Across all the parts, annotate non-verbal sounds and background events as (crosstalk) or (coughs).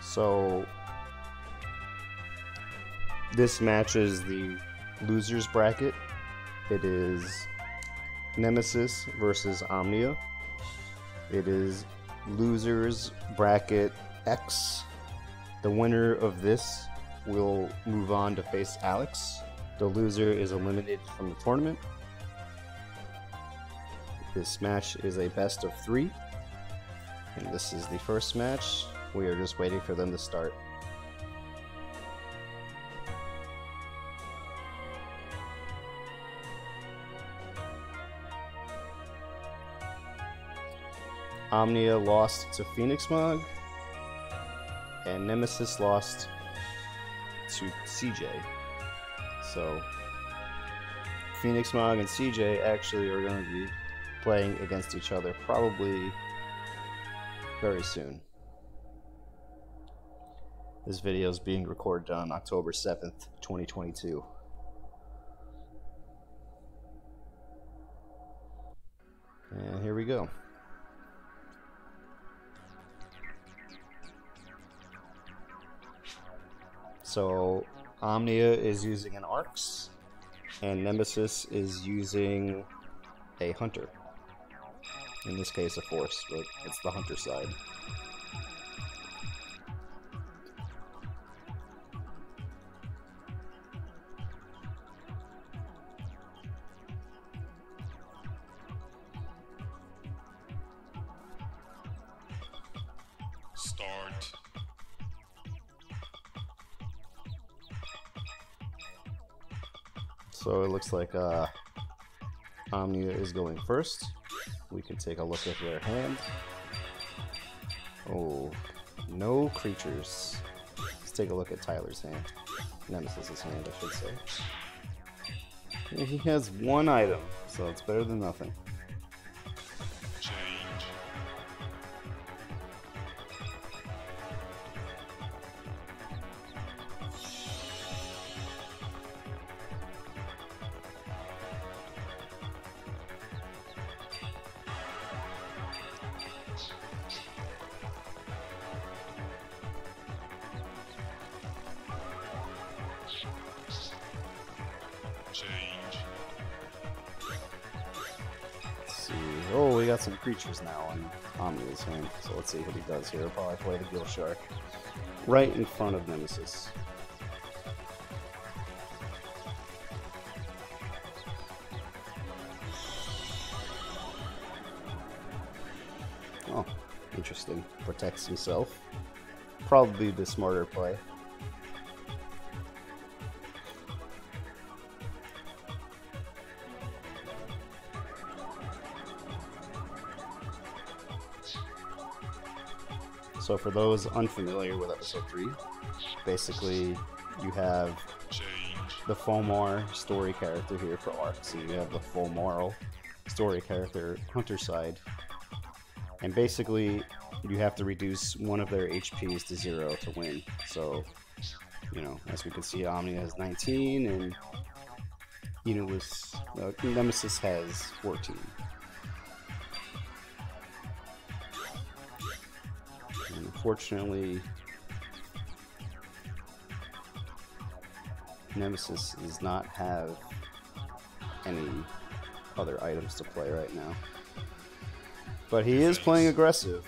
So this matches the losers bracket. It is Nemesis versus Omnia. It is losers bracket X. The winner of this will move on to face Alex. The loser is eliminated from the tournament. This match is a best of three. And this is the first match. We are just waiting for them to start. Omnia lost to Phoenix Mug, and Nemesis lost to CJ. So, Phoenix Mog and CJ actually are going to be playing against each other probably very soon. This video is being recorded on October 7th, 2022. And here we go. So Omnia is using an Arkz, and Nemesis is using a Hunter. In this case, a Force, but it's the Hunter side. Looks like uh, Omnia is going first. We can take a look at their hand. Oh, no creatures. Let's take a look at Tyler's hand. Nemesis' hand, I should say. He has one item, so it's better than nothing. Creatures now on Omnia's hand. So let's see what he does here. Probably play the Gill Shark right in front of Nemesis. Oh, interesting. Protects himself. Probably the smarter play. So for those unfamiliar with episode 3, basically you have the Fomar story character here for Arkz, and you have the Fomar story character hunter side. And basically you have to reduce one of their HPs to zero to win. So, you know, as we can see, Omnia has 19 and Enos, uh, Nemesis has 14. Unfortunately, Nemesis does not have any other items to play right now. But he is playing aggressive.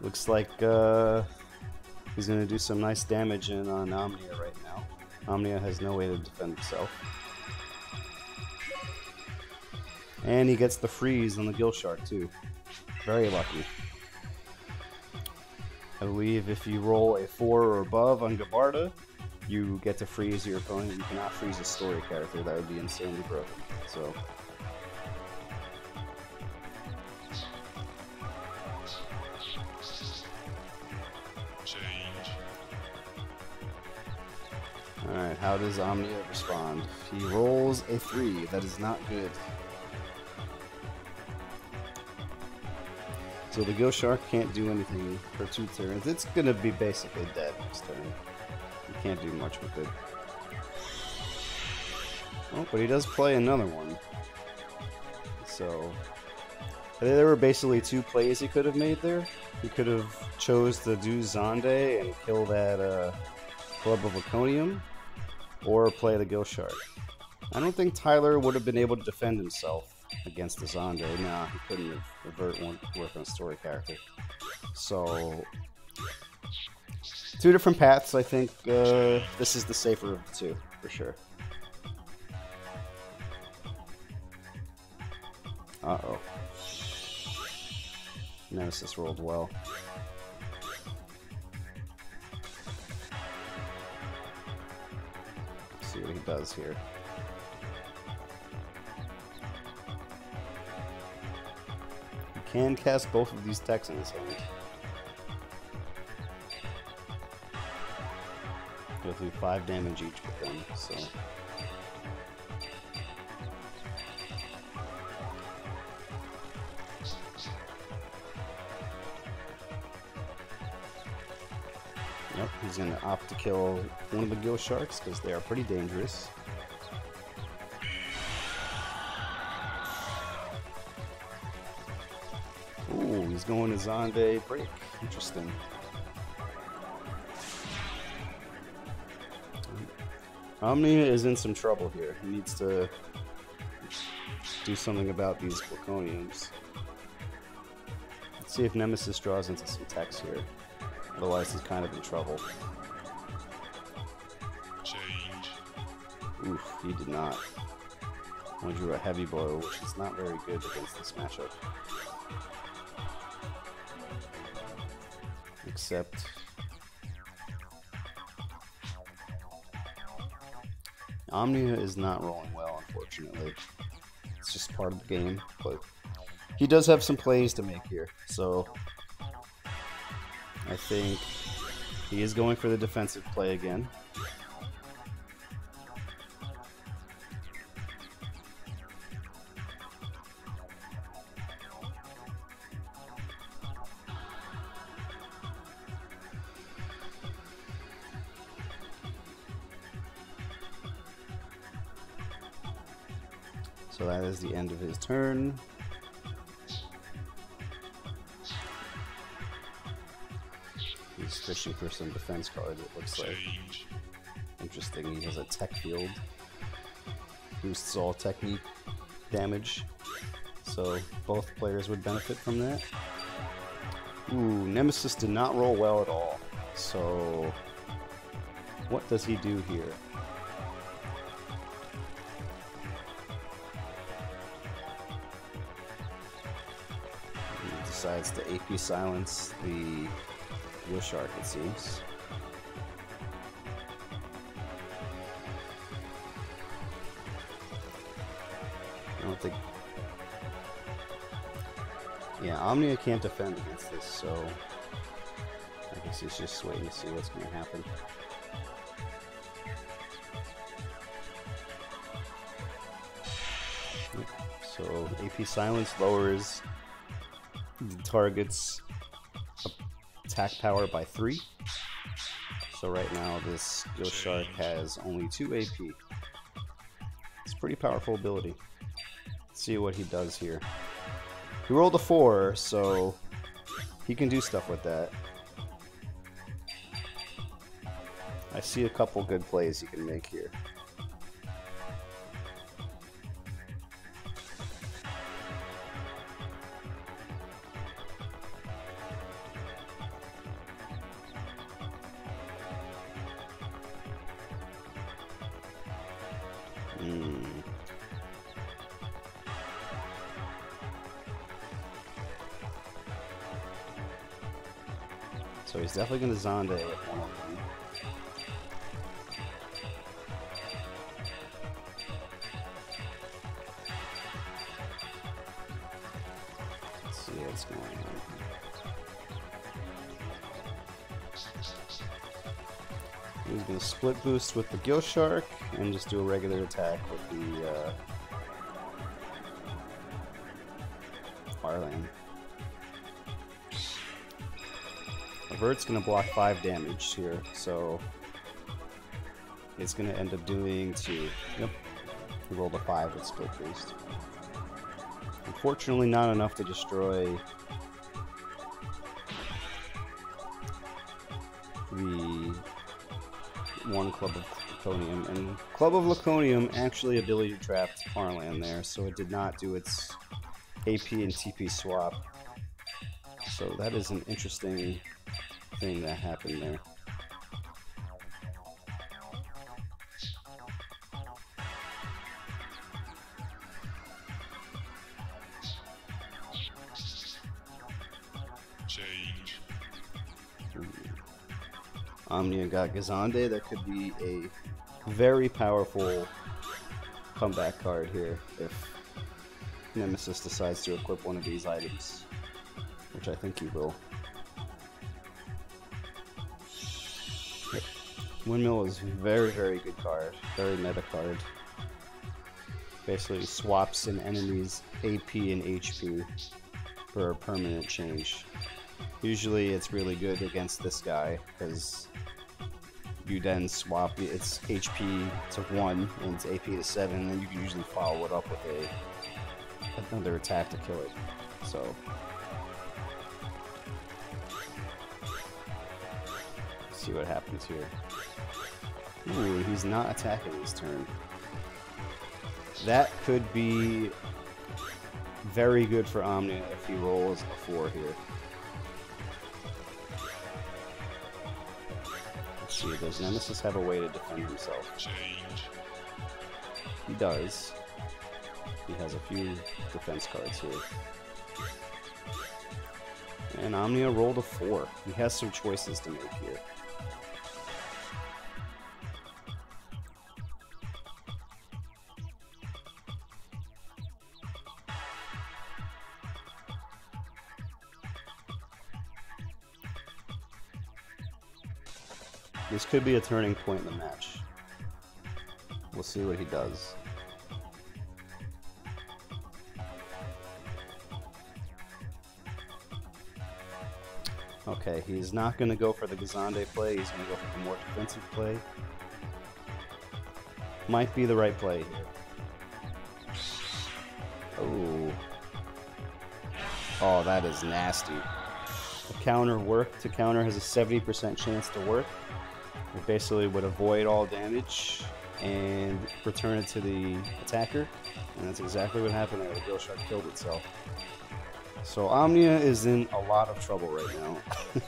Looks like uh, he's going to do some nice damage in on Omnia right now. Omnia has no way to defend itself. And he gets the freeze on the Gill Shark too. Very lucky. I believe if you roll a 4 or above on Gibarta, you get to freeze your opponent. You cannot freeze a story character. That would be insanely broken. So, alright, how does Omnia respond? He rolls a 3. That is not good. So the Gill Shark can't do anything for two turns. It's gonna be basically dead next turn. You can't do much with it. Oh, but he does play another one. So There were basically two plays he could have made there. He could have chose to do Zonde and kill that uh, Club of Laconium, or play the Gill Shark. I don't think Tyler would have been able to defend himself against the Zonde. Nah, he couldn't revert one work on a story character. So, two different paths. I think uh, this is the safer of the two, for sure. Uh oh. Nemesis rolled well. Let's see what he does here. Can cast both of these decks in his hand. He'll do 5 damage each with them, so. Yep, he's gonna opt to kill one of the gill sharks because they are pretty dangerous. Going to Zonde break. Interesting. Omnia is in some trouble here. He needs to do something about these Placoniums. Let's see if Nemesis draws into some text here. Otherwise, he's kind of in trouble. Change. Oof, he did not. Only drew a heavy blow, which is not very good against this matchup. Except... Omnia is not rolling well, unfortunately. It's just part of the game, but he does have some plays to make here, so I think he is going for the defensive play again. Turn. He's fishing for some defense cards, it looks like. Interesting, he has a tech field. Boosts all technique damage. So both players would benefit from that. Ooh, Nemesis did not roll well at all. So what does he do here? Decides to AP silence the Gill Shark, it seems. I don't think. Yeah, Omnia can't defend against this, so I guess he's just waiting to see what's going to happen. So AP Silence lowers the target's attack power by three. So right now this Gill Shark has only two AP. It's a pretty powerful ability. Let's see what he does here. He rolled a four, so he can do stuff with that. I see a couple good plays he can make here. So he's definitely going to them. Let's see what's going on. He's going to split boost with the Gill Shark and just do a regular attack Going to block 5 damage here, so it's to end up doing 2. Yep. He rolled a 5 with split boost. Unfortunately, not enough to destroy the one Club of Laconium. And Club of Laconium actually ability trapped Farland there, so it did not do its AP and TP swap. So that is an interesting thing that happened there. Change. Omnia got Gizonde. That could be a very powerful comeback card here if Nemesis decides to equip one of these items, which I think he will. Windmill is very, very good card. Very meta card. Basically swaps an enemy's AP and HP for a permanent change. Usually it's really good against this guy because you then swap its HP to 1 and its AP to 7 and then you can usually follow it up with a another attack to kill it. So see what happens here. Ooh, he's not attacking this turn. That could be very good for Omnia if he rolls a 4 here. Let's see, does Nemesis have a way to defend himself? He does. He has a few defense cards here. And Omnia rolled a 4. He has some choices to make here. This could be a turning point in the match. We'll see what he does. Okay, he's not going to go for the Gizonde play. He's going to go for the more defensive play. Might be the right play here. Oh. Oh, that is nasty. The counter work to counter has a 70% chance to work. It basically would avoid all damage and return it to the attacker. And that's exactly what happened there. The Gill Shark killed itself. So Omnia is in a lot of trouble right now. (laughs)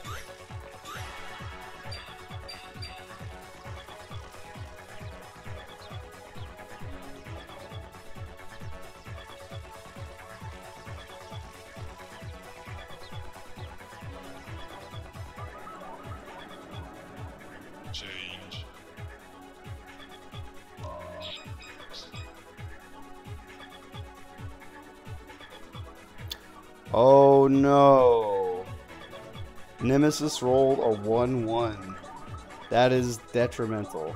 Nemesis rolled a 1 1. That is detrimental.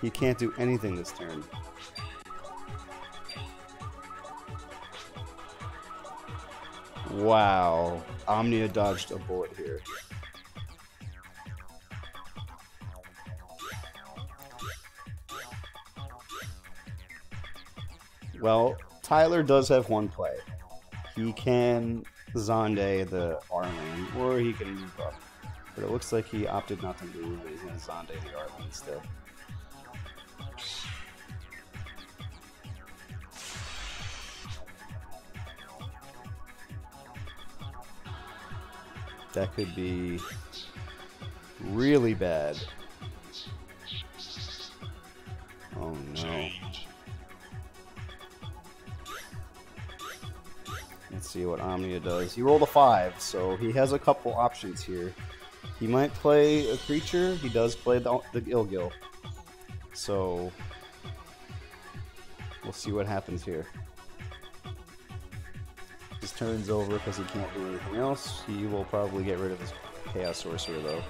He can't do anything this turn. Wow. Omnia dodged a bullet here. Well, Tyler does have one play. He can Zonde the lane, or he can move up. But it looks like he opted not to move, and he's going to Zonde the lane instead. That could be really bad. See what Omnia does. He rolled a 5, so he has a couple options here. He might play a creature. He does play the, the Ill Gill. So, we'll see what happens here. His turn's over because he can't do anything else. He will probably get rid of his Chaos Sorcerer, though.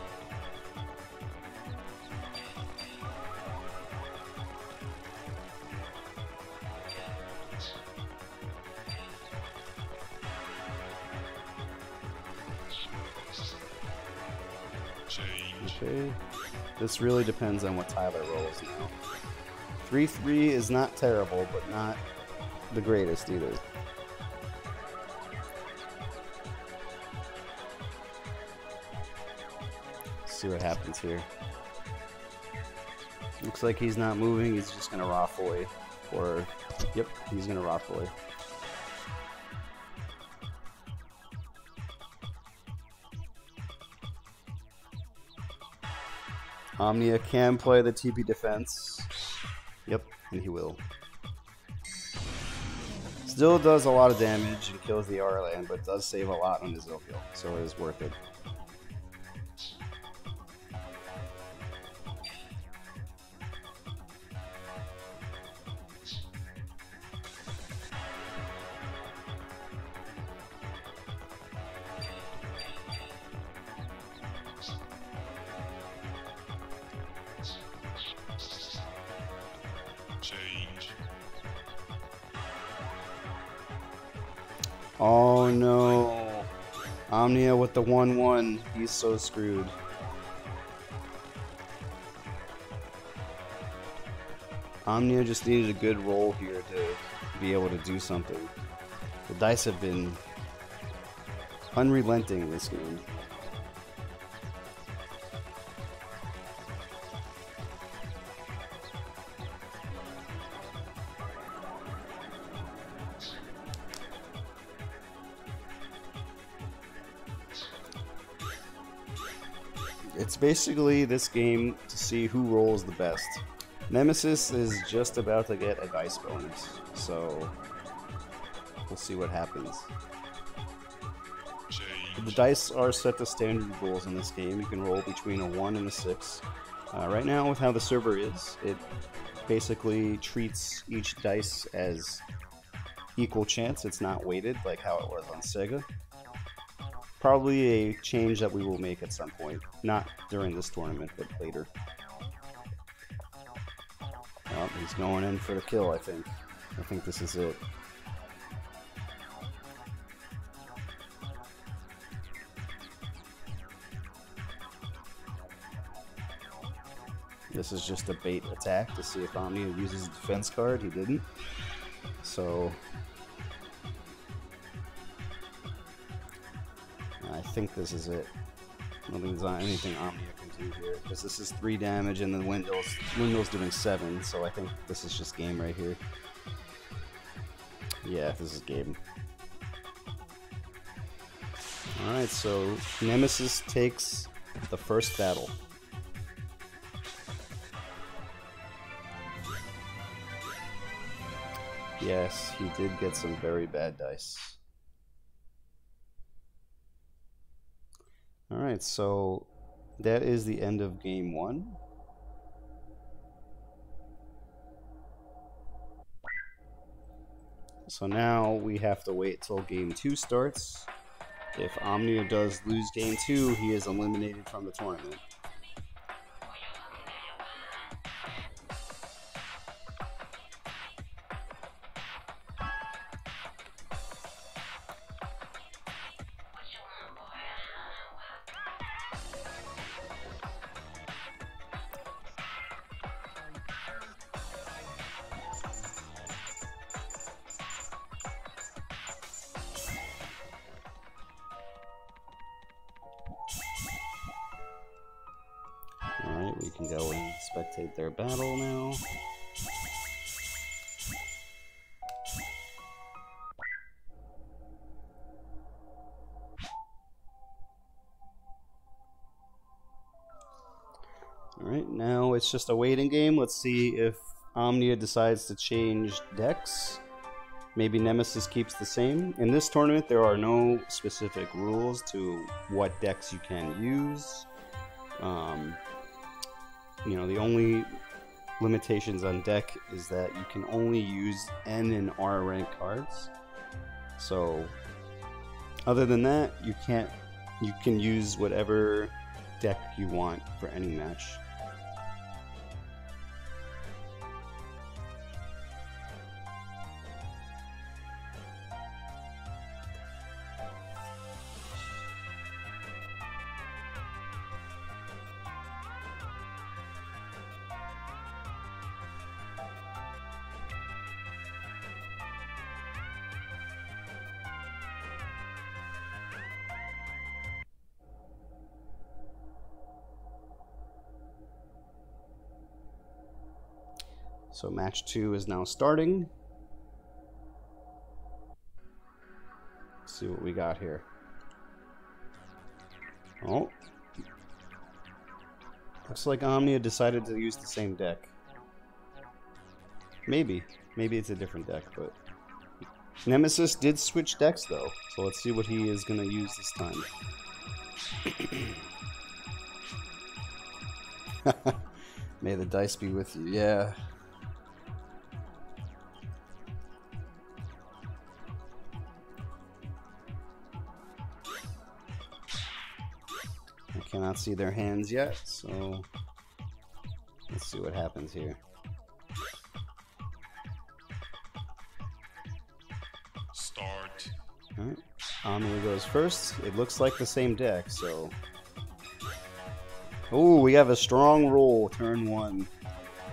This really depends on what Tyler rolls now. 3-3 is not terrible, but not the greatest either. See what happens here. Looks like he's not moving, he's just gonna roffle. Or, yep, he's gonna roffle. Omnia can play the TP defense. Yep, and he will. Still does a lot of damage and kills the Arlan, but does save a lot on his Zilkiel, so it is worth it. 1 1. He's so screwed. Omnia just needed a good roll here to be able to do something. The dice have been unrelenting this game. Basically this game to see who rolls the best. Nemesis is just about to get a dice bonus, so we'll see what happens. The dice are set to standard rules in this game. You can roll between a 1 and a 6. Uh, right now, with how the server is, it basically treats each dice as equal chance. It's not weighted like how it was on Sega. Probably a change that we will make at some point. Not during this tournament, but later. Oh, he's going in for the kill, I think. I think this is it. This is just a bait attack to see if Omnia uses a defense card. He didn't. So. Think this is it. I don't think there's anything Omnia can do here. Because this is 3 damage and then Window's, Window's doing 7. So I think this is just game right here. Yeah, this is game. Alright, so Nemesis takes the first battle. Yes, he did get some very bad dice. Alright, so that is the end of game one. So now we have to wait till game two starts. If Omnia does lose game two, he is eliminated from the tournament. It's just a waiting game. Let's see if Omnia decides to change decks. Maybe Nemesis keeps the same. In this tournament, there are no specific rules to what decks you can use. Um, you know, the only limitations on deck is that you can only use N and R rank cards. So, other than that, you can't. You can use whatever deck you want for any match. So match two is now starting. Let's see what we got here. Oh. Looks like Omnia decided to use the same deck. Maybe. Maybe it's a different deck, but... Nemesis did switch decks, though. So let's see what he is going to use this time. (coughs) May the dice be with you. Yeah. Cannot see their hands yet, so let's see what happens here. Start. Alright. Omnia goes first. It looks like the same deck, so. Oh, we have a strong roll, turn one.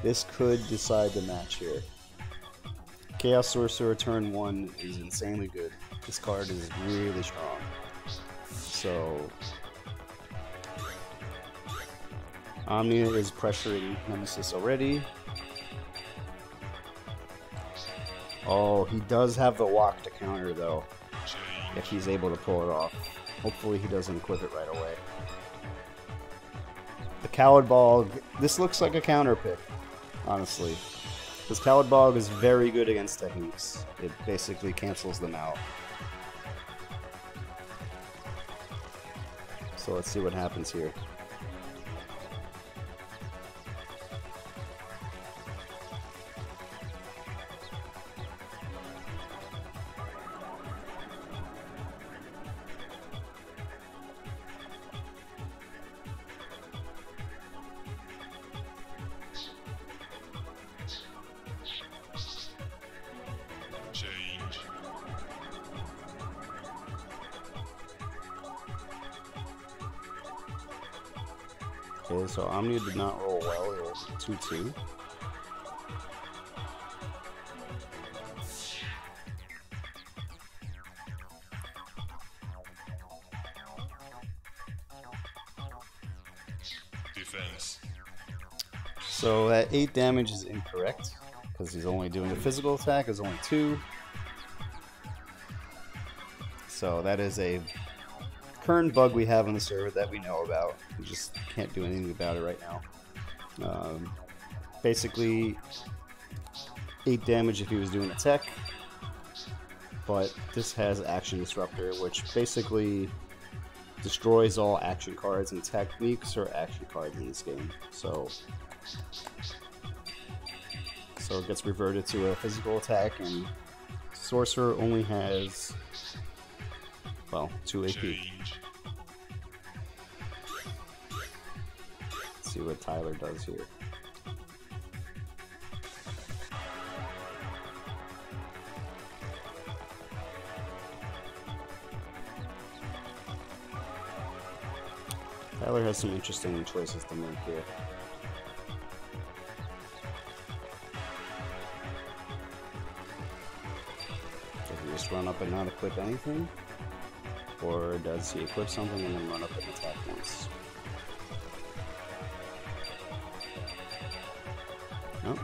This could decide the match here. Chaos Sorcerer turn one is insanely good. This card is really strong. So. Omnia is pressuring Nemesis already. Oh, he does have the walk to counter though if he's able to pull it off. Hopefully he doesn't equip it right away. The Coward Bog, this looks like a counter pick, honestly. Because Coward Bog is very good against techniques. It basically cancels them out. So let's see what happens here. 2 2. Defense. So that 8 damage is incorrect because he's only doing a physical attack, is only 2. So that is a current bug we have on the server that we know about. We just can't do anything about it right now. Um, basically, 8 damage if he was doing a tech, but this has Action Disruptor, which basically destroys all action cards and techniques or action cards in this game. So so it gets reverted to a physical attack and sorcerer only has well, 2 AP. Let's see what Tyler does here. Tyler has some interesting choices to make here. Does he just run up and not equip anything? Or does he equip something and then run up and attack once? Nope.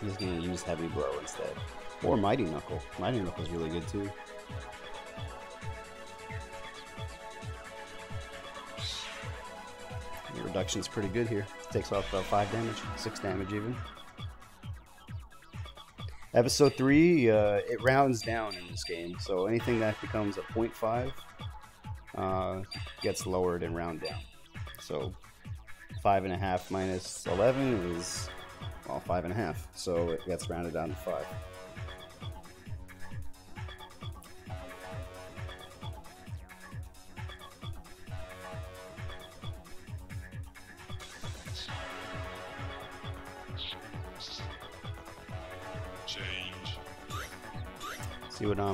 He's gonna use Heavy Blow instead. Or Mighty Knuckle. Mighty Knuckle's really good too. Reduction's pretty good here. Takes off about 5 damage, 6 damage even. Episode 3, uh, it rounds down in this game, so anything that becomes a 0.5 uh, gets lowered and round down. So 5.5 minus 11 is, well, 5.5, so it gets rounded down to 5.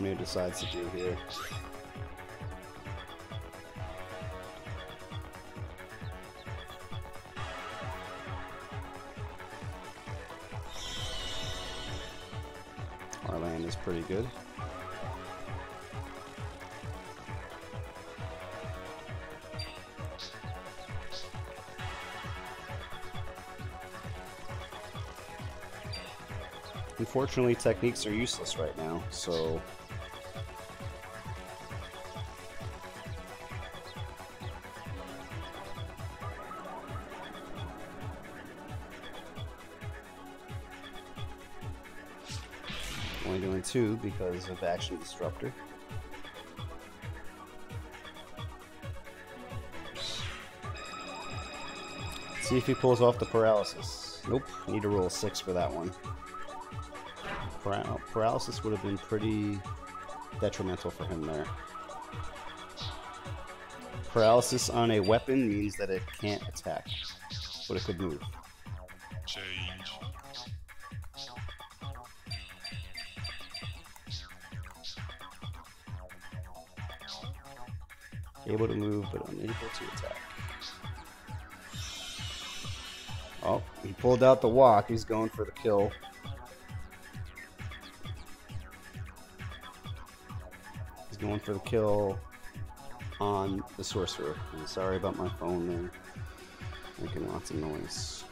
Omnia decides to do here. Our land is pretty good. Unfortunately, techniques are useless right now, so... because of Action Disruptor. See if he pulls off the paralysis. Nope, need to roll a six for that one. Paral paralysis would have been pretty detrimental for him there. Paralysis on a weapon means that it can't attack, but it could move. But unable to attack. Oh, he pulled out the walk. He's going for the kill. He's going for the kill on the sorcerer. I'm sorry about my phone there. Making lots of noise.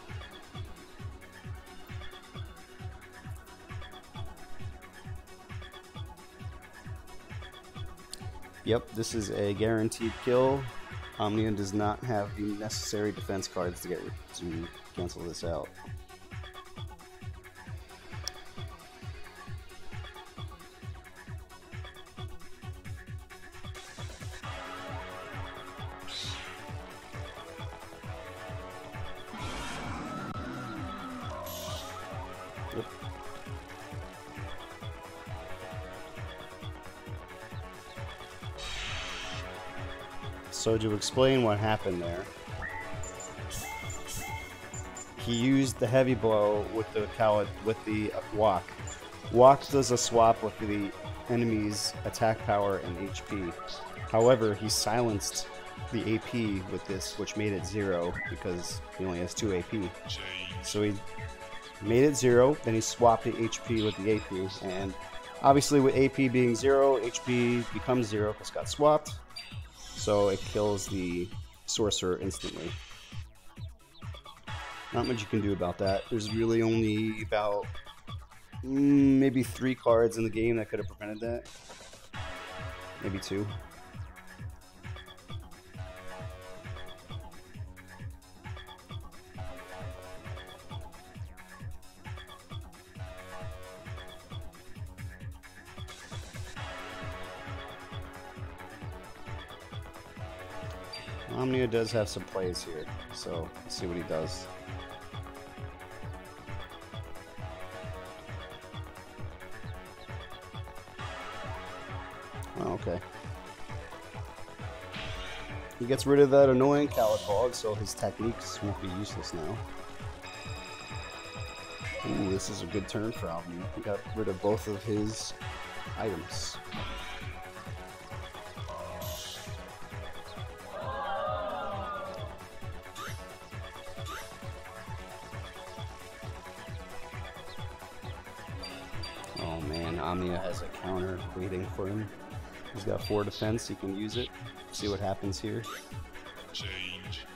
Yep, this is a guaranteed kill. Omnium does not have the necessary defense cards to get to cancel this out. So you explain what happened there, he used the heavy blow with the cow with the walk. Walk does a swap with the enemy's attack power and HP. However, he silenced the AP with this, which made it zero because he only has two AP. So he made it zero, then he swapped the HP with the AP, and obviously with AP being zero, HP becomes zero because got swapped. So it kills the sorcerer instantly. Not much you can do about that. There's really only about mm, maybe three cards in the game that could have prevented that. Maybe two. Omnia does have some plays here, so let's see what he does. Oh, okay. He gets rid of that annoying Calicog, so his techniques won't be useless now. Ooh, this is a good turn for Omnia. He got rid of both of his items. Waiting for him. He's got four defense, he can use it. See what happens here. Change.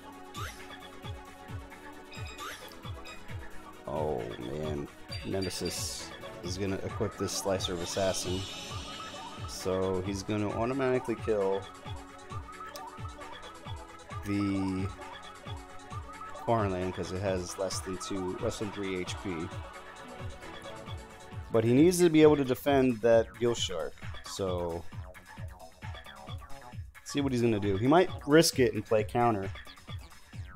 Oh man, Nemesis is gonna equip this Slicer of Assassin. So he's gonna automatically kill the Farland because it has less than two, less than three HP. But he needs to be able to defend that Gill Shark. So see what he's gonna do. He might risk it and play counter.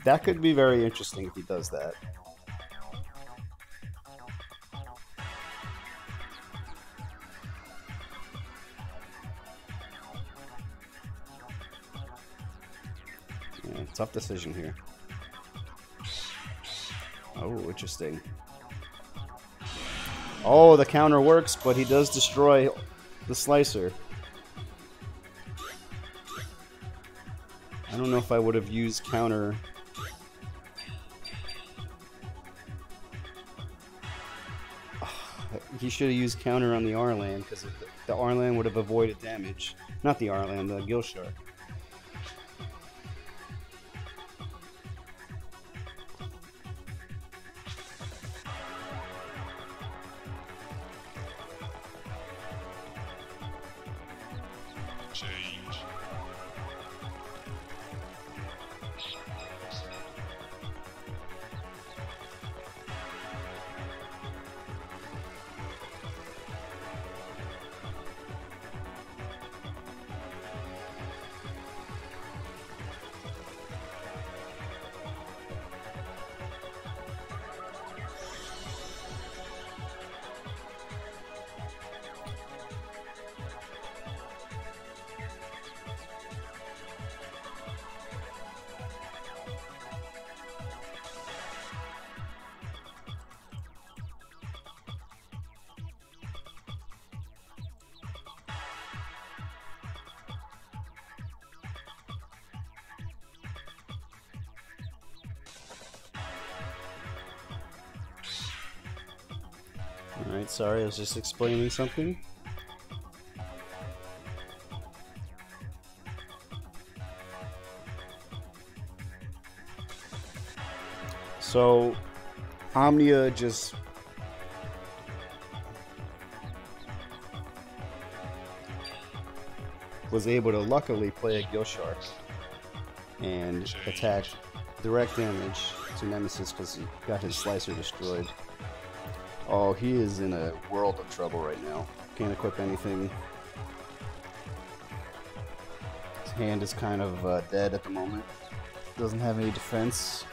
That could be very interesting if he does that. Yeah, tough decision here. Oh, interesting. Oh, the counter works, but he does destroy the slicer. I don't know if I would have used counter. Ah, he should have used counter on the Arland because the Arland would have avoided damage. Not the Arland, the Gill Alright, sorry, I was just explaining something. So, Omnia just was able to luckily play a Gilshark and attack direct damage to Nemesis because he got his slicer destroyed. Oh, he is in a world of trouble right now. Can't equip anything. His hand is kind of uh, dead at the moment. Doesn't have any defense.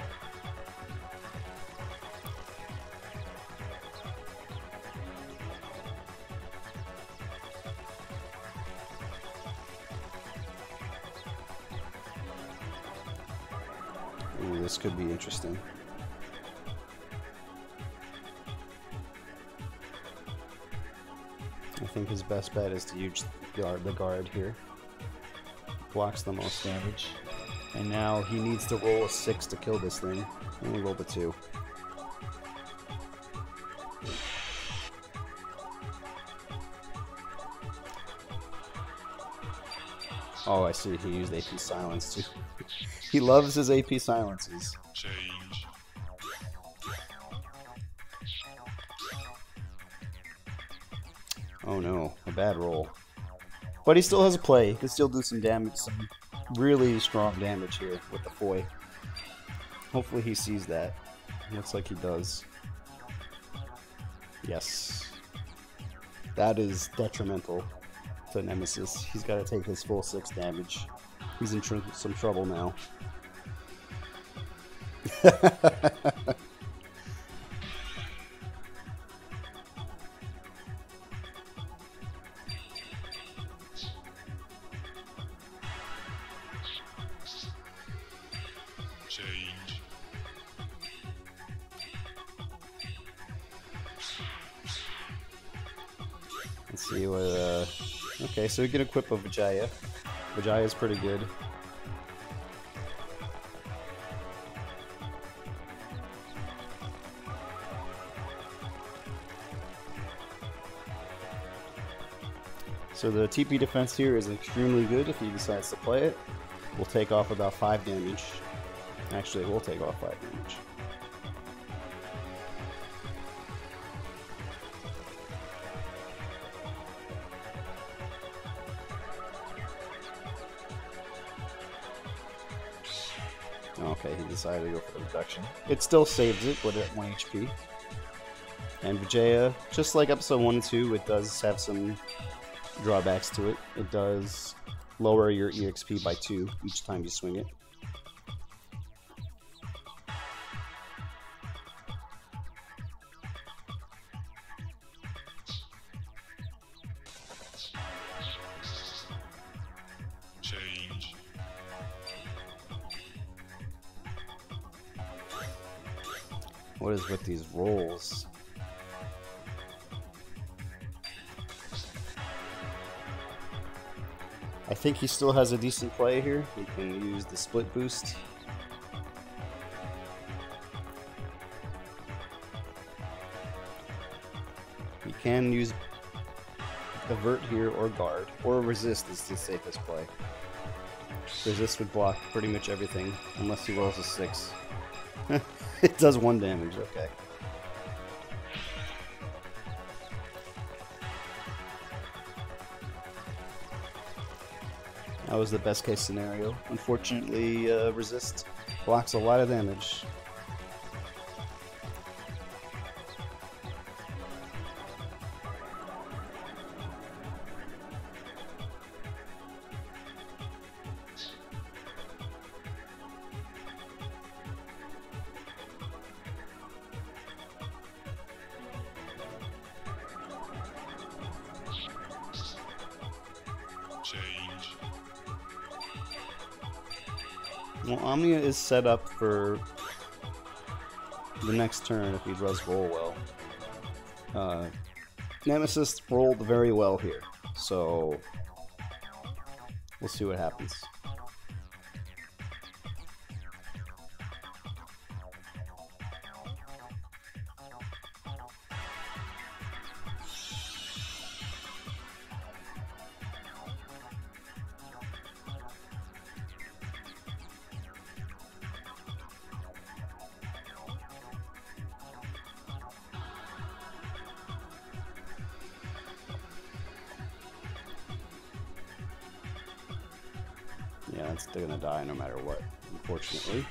Use guard, the guard here. Blocks the most damage. And now he needs to roll a 6 to kill this thing. Only rolled a 2. Oh, I see. He used AP Silence too. (laughs) he loves his AP Silences. Bad roll. But he still has a play. He can still do some damage, some really strong damage here with the Foie. Hopefully he sees that. Looks like he does. Yes. That is detrimental to Nemesis. He's got to take his full six damage. He's in tr- some trouble now. (laughs) Okay, so we can equip a Vijaya. Vijaya's pretty good. So the TP defense here is extremely good if he decides to play it. We'll take off about 5 damage. Actually, we'll take off 5 damage. It still saves it with at 1 HP. And Vijaya, just like episode 1 and 2, it does have some drawbacks to it. It does lower your EXP by 2 each time you swing it. I think he still has a decent play here. He can use the split boost. He can use avert here or guard, or resist is the safest play. Resist would block pretty much everything, unless he rolls a 6. (laughs) it does 1 damage, okay. That was the best case scenario. Unfortunately, uh, resist blocks a lot of damage. Set up for the next turn if he does roll well. Uh, Nemesis rolled very well here, so we'll see what happens. That's they're gonna die no matter what. Unfortunately,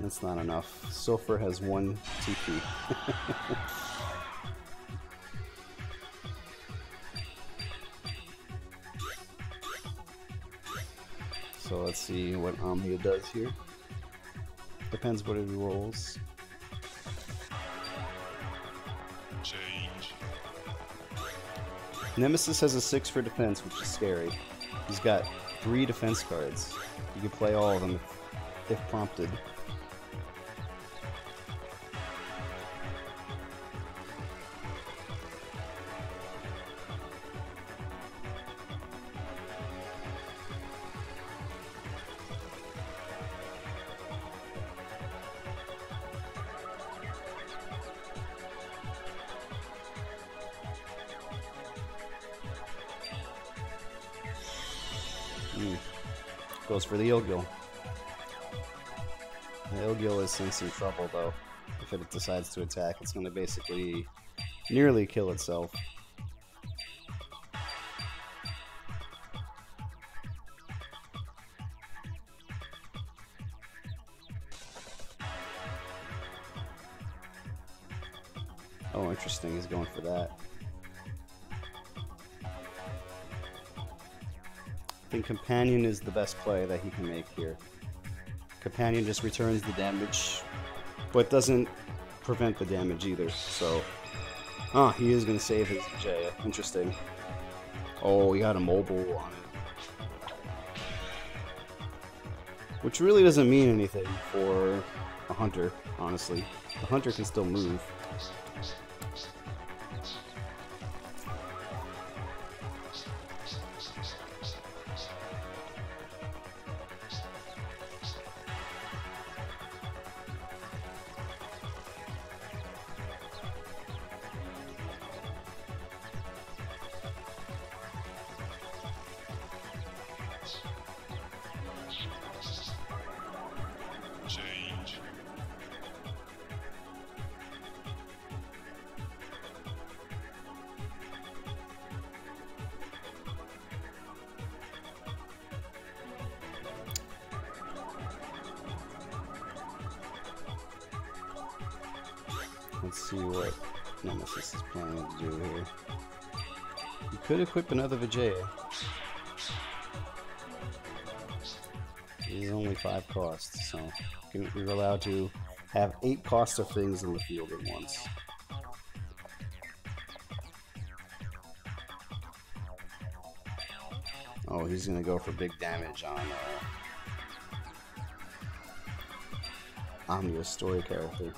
that's not enough. Sulfur has one TP. (laughs) so let's see what Omnia does here. Depends what it rolls. Change. Nemesis has a 6 for defense, which is scary. He's got 3 defense cards. You can play all of them if prompted. In trouble though. If it decides to attack, it's going to basically nearly kill itself. Oh, interesting. He's going for that. I think Companion is the best play that he can make here. Companion just returns the damage, but doesn't prevent the damage either. So, ah, he is going to save his Jaya. Interesting. Oh, he got a mobile on it. Which really doesn't mean anything for a hunter, honestly. The hunter can still move. What Nemesis is planning to do here. You could equip another Vijaya. It's only five costs, so you're allowed to have eight costs of things in the field at once. Oh, he's gonna go for big damage on uh, Omnia's story character.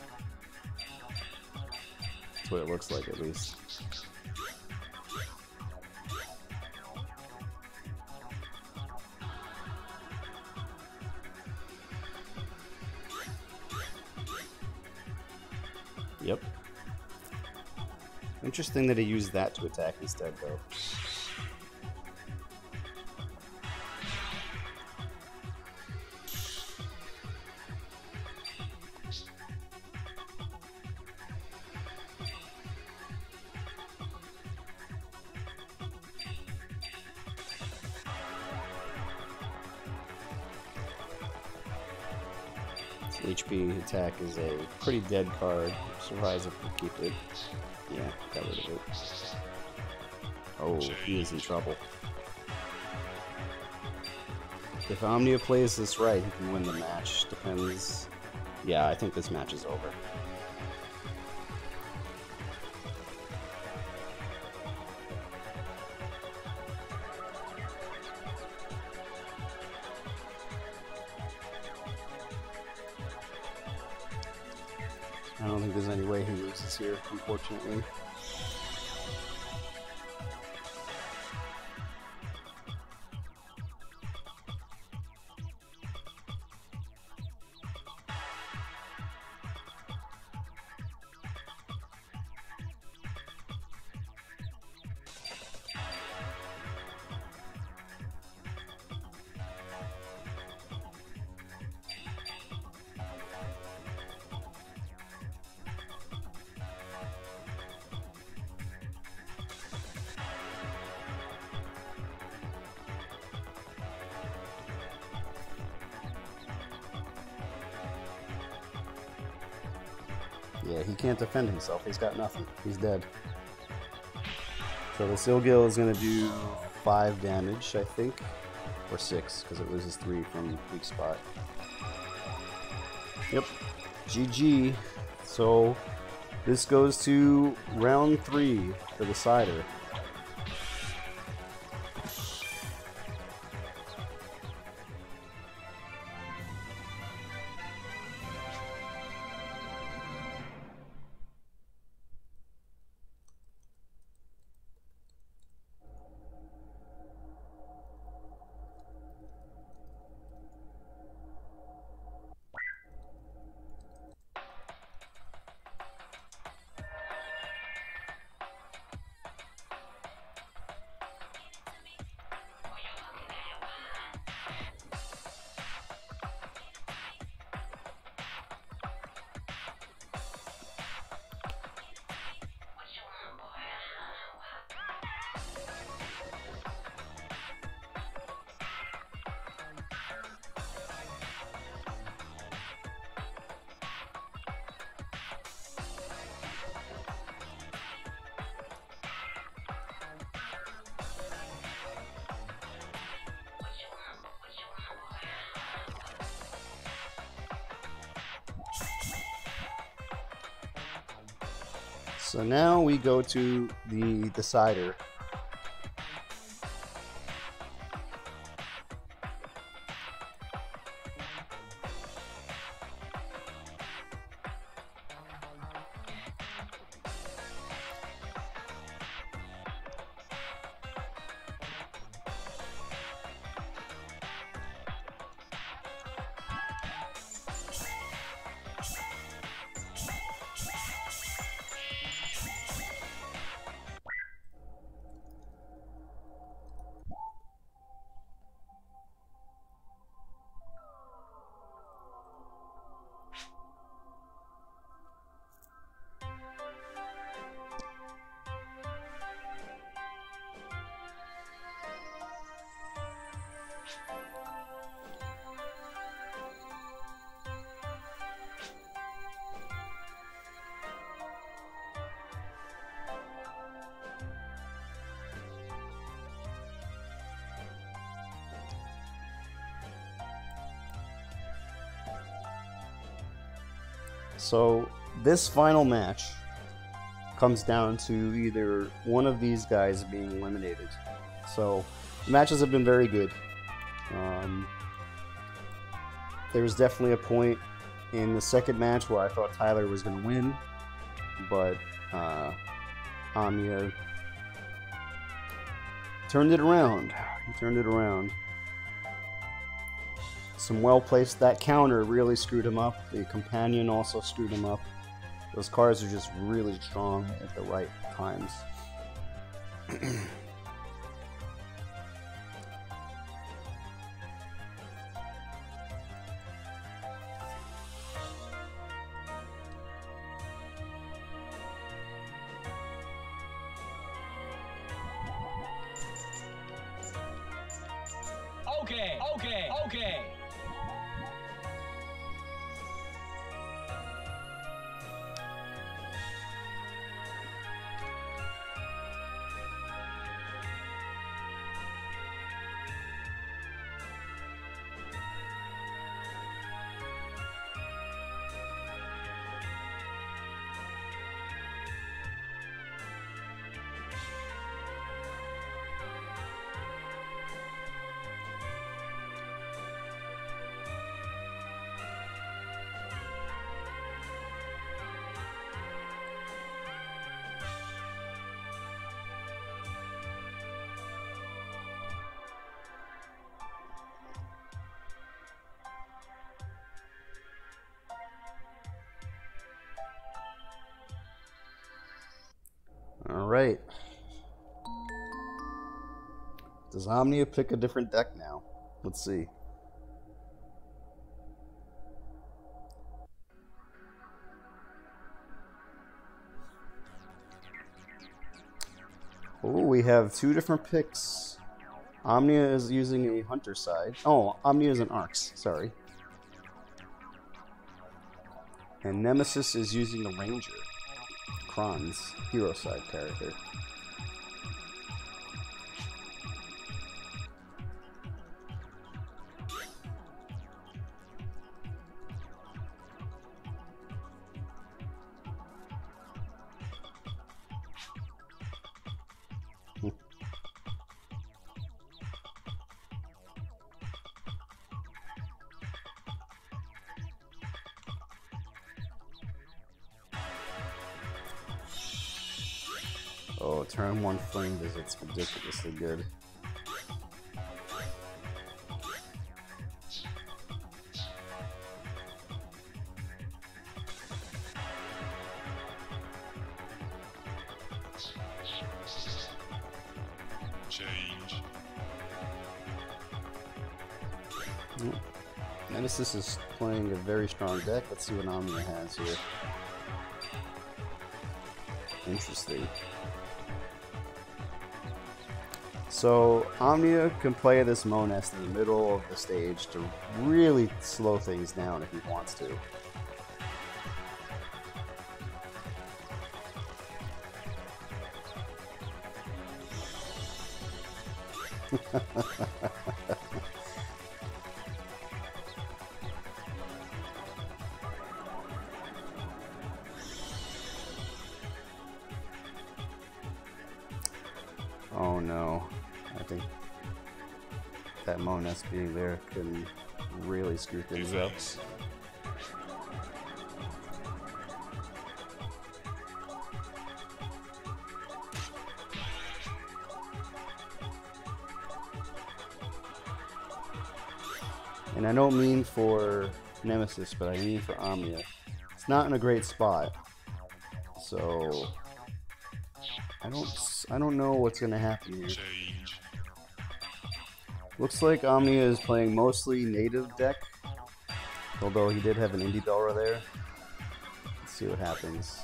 What it looks like, at least. Yep. Interesting that he used that to attack instead, though. Is a pretty dead card. Surprised if we keep it. Yeah, got rid of it. Oh, he is in trouble. If Omnia plays this right, he can win the match. Depends. Yeah, I think this match is over. Unfortunately. Defend himself. He's got nothing. He's dead. So the Ill Gill is going to do 5 damage, I think. Or 6, because it loses 3 from weak spot. Yep. GG. So this goes to round 3 for the Cider. So now we go to the decider. So this final match comes down to either one of these guys being eliminated. So the matches have been very good. Um, there was definitely a point in the second match where I thought Tyler was going to win, but uh, Omnia turned it around. He turned it around. Some well placed. That counter really screwed him up. The companion also screwed him up. Those cards are just really strong at the right times. Okay, okay, okay. Does Omnia pick a different deck now? Let's see. Oh, we have two different picks. Omnia is using a Hunter side. Oh, Omnia is an Arkz. Sorry. And Nemesis is using a Ranger, Kron's hero side character. Ridiculously good. Change. Nemesis is playing a very strong deck. Let's see what Omnia has here. Interesting. So Omnia can play this Monest in the middle of the stage to really slow things down if he wants to. (laughs) Oh no. Think that Monest being there can really screw things up. And I don't mean for Nemesis, but I mean for Omnia. It's not in a great spot. So I don't I don't know what's gonna happen here. Looks like Omnia is playing mostly native deck. Although he did have an Indi Belra there. Let's see what happens.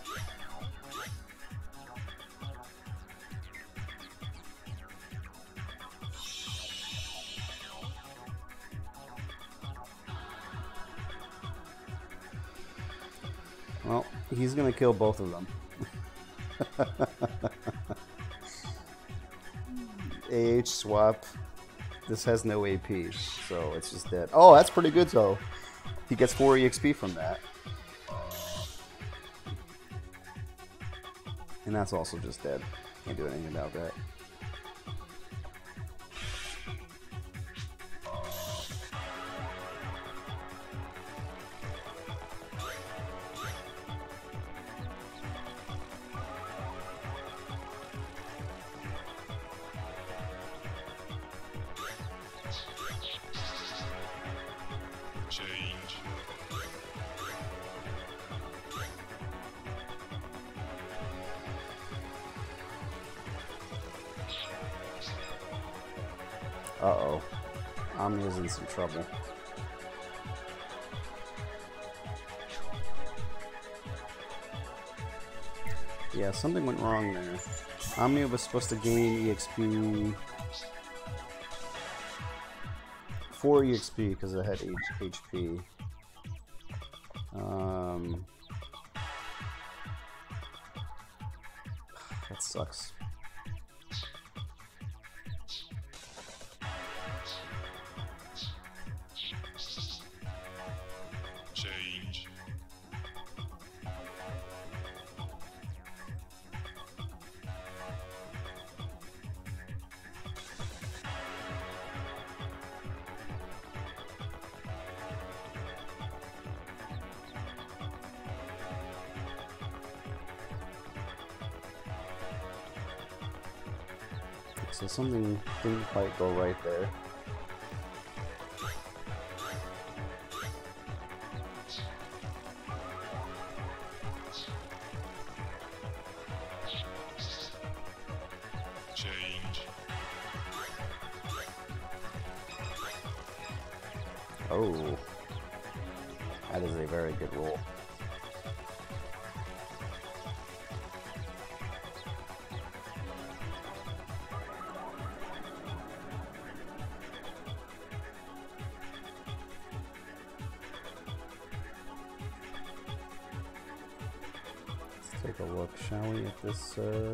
Well, he's gonna kill both of them. (laughs) AH swap. This has no AP, so it's just dead. Oh, that's pretty good though. He gets 4 EXP from that. And that's also just dead. Can't do anything about that. Supposed to gain EXP. 4 EXP because I had HP. Um, (sighs) that sucks. There. Change. Oh, that is a very good roll. We,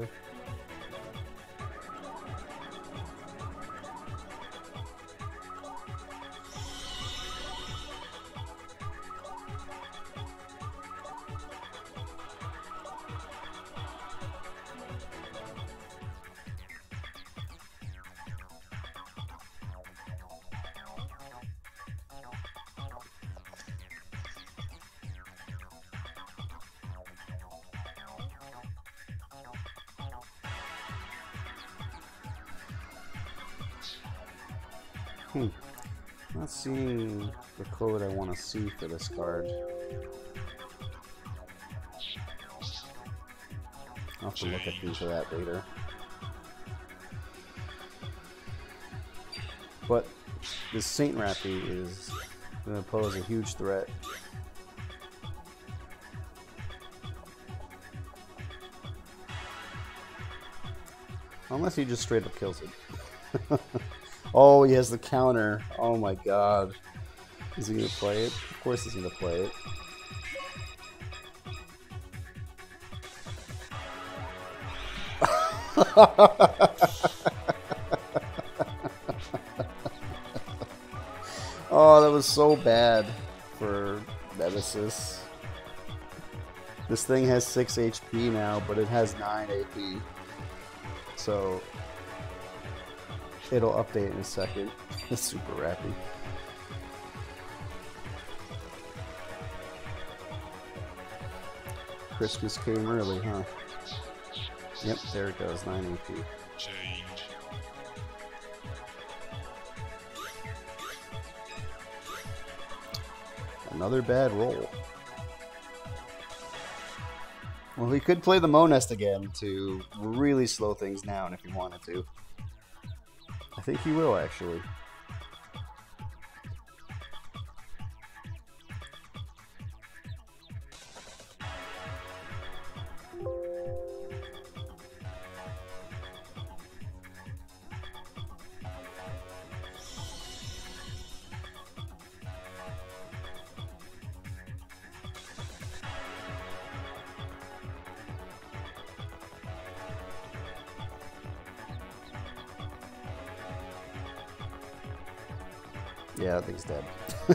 Hmm. Not seeing the code I want to see for this card. I'll have to look at these into that later. But this Saint Rappy is going to pose a huge threat. Unless he just straight up kills it. (laughs) oh, he has the counter. Oh my god. Is he to play it? Of course he's to play it. (laughs) oh, that was so bad for Nemesis. This thing has 6 HP now, but it has 9 AP. So, it'll update in a second. (laughs) It's super rappy. Christmas came early, huh? Yep, there it goes, 9 AP. change, Another bad roll. Well, he could play the Monest again to really slow things down if he wanted to. I think he will, actually. Yeah, I think he's dead. (laughs)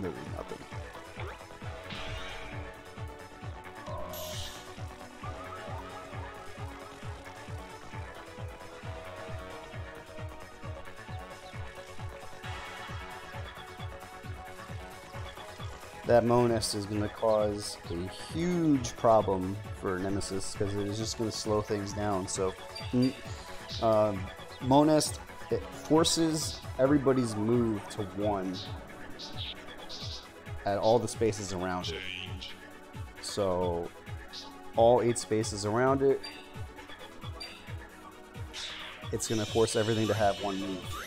Was nothing. That Monest is going to cause a huge problem for Nemesis because it is just going to slow things down. So, um, Monest it forces everybody's move to one at all the spaces around it. So all eight spaces around it, it's gonna force everything to have one move.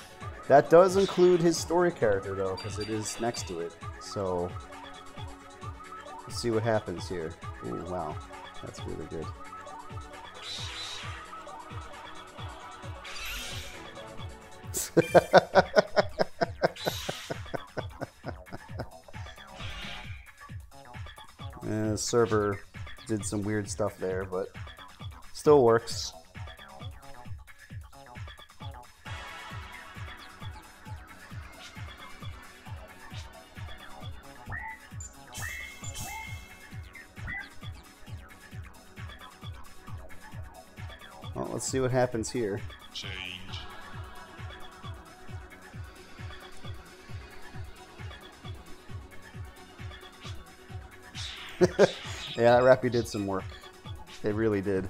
That does include his story character though, because it is next to it. So let's see what happens here. Ooh, wow, that's really good. (laughs) Uh, server did some weird stuff there, but still works. Well, let's see what happens here. change, (laughs) Yeah, that Rappy did some work. It really did.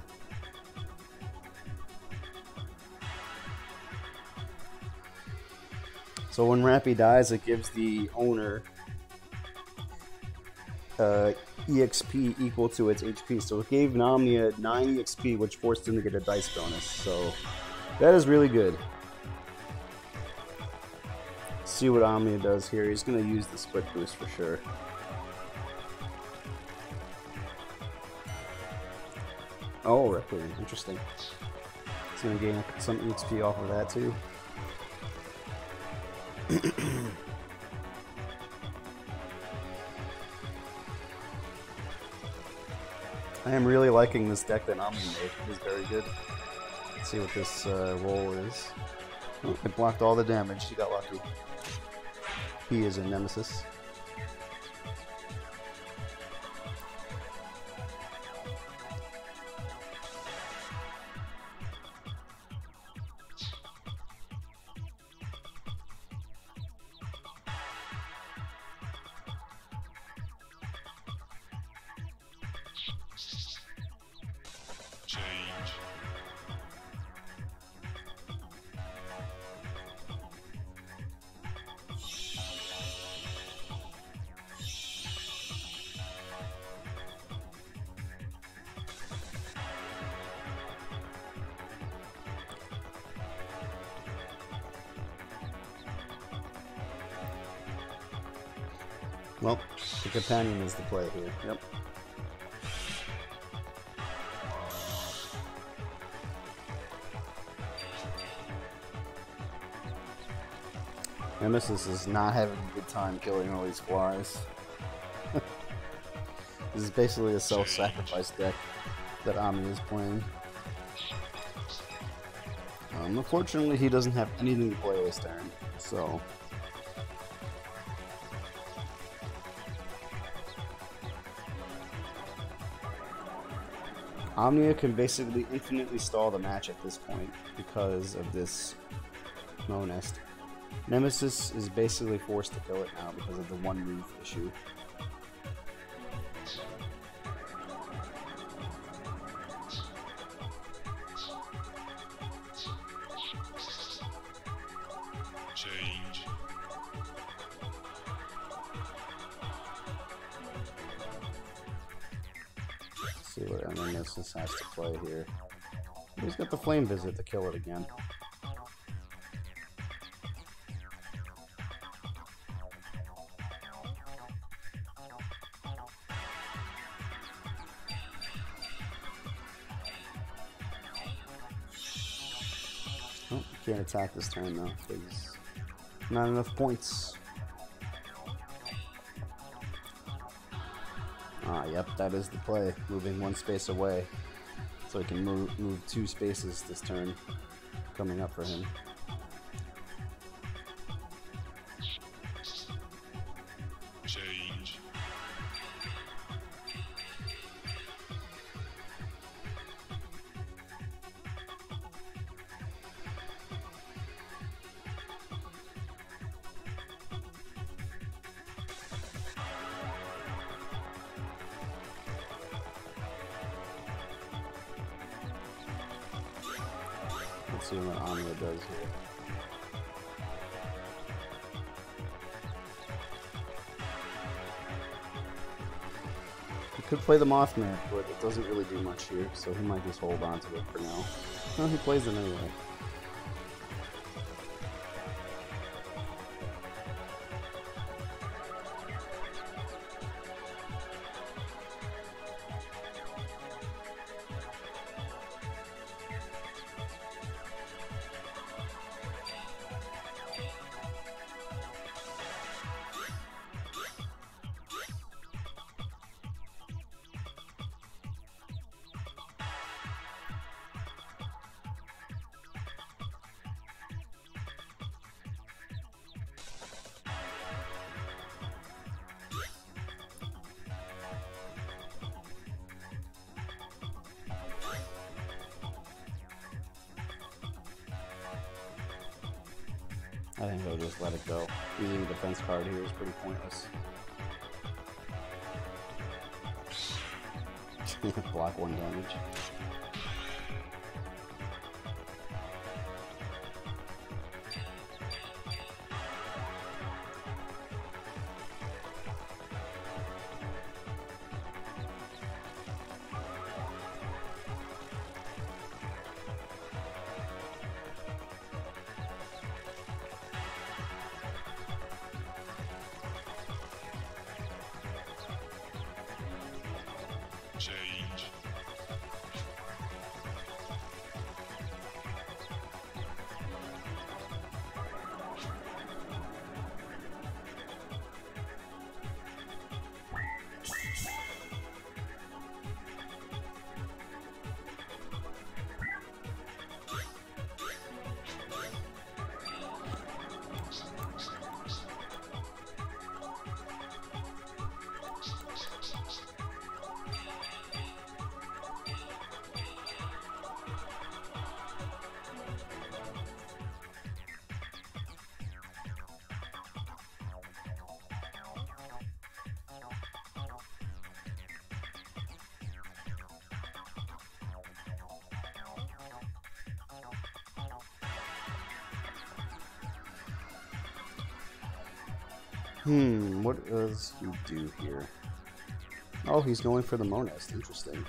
So when Rappy dies, it gives the owner uh, EXP equal to its HP. So it gave Omnia 9 EXP, which forced him to get a dice bonus. So that is really good. See what Omnia does here. He's going to use the split boost for sure. Interesting. It's going to gain some XP off of that, too. (clears throat) I am really liking this deck that Omni made. It's very good. Let's see what this uh, roll is. Oh, it blocked all the damage. He got lucky. He is a nemesis. Well, the companion is the play here. Yep. Nemesis is not having a good time killing all these flies. (laughs) this is basically a self-sacrifice deck that Ami is playing. Um, unfortunately, he doesn't have anything to play this turn, so Omnia can basically infinitely stall the match at this point because of this Monest. Nemesis is basically forced to kill it now because of the one move issue. Visit to kill it again. Oh, can't attack this turn though, because not enough points. Ah, yep, that is the play. Moving one space away. So he can move, move two spaces this turn coming up for him. Play the Mothmant, but it doesn't really do much here, so he might just hold on to it for now. No, he plays it anyway. I think he'll just let it go. Using a defense card here is pretty pointless. (laughs) Block one damage. What does he do here? Oh, he's going for the Monest. Interesting.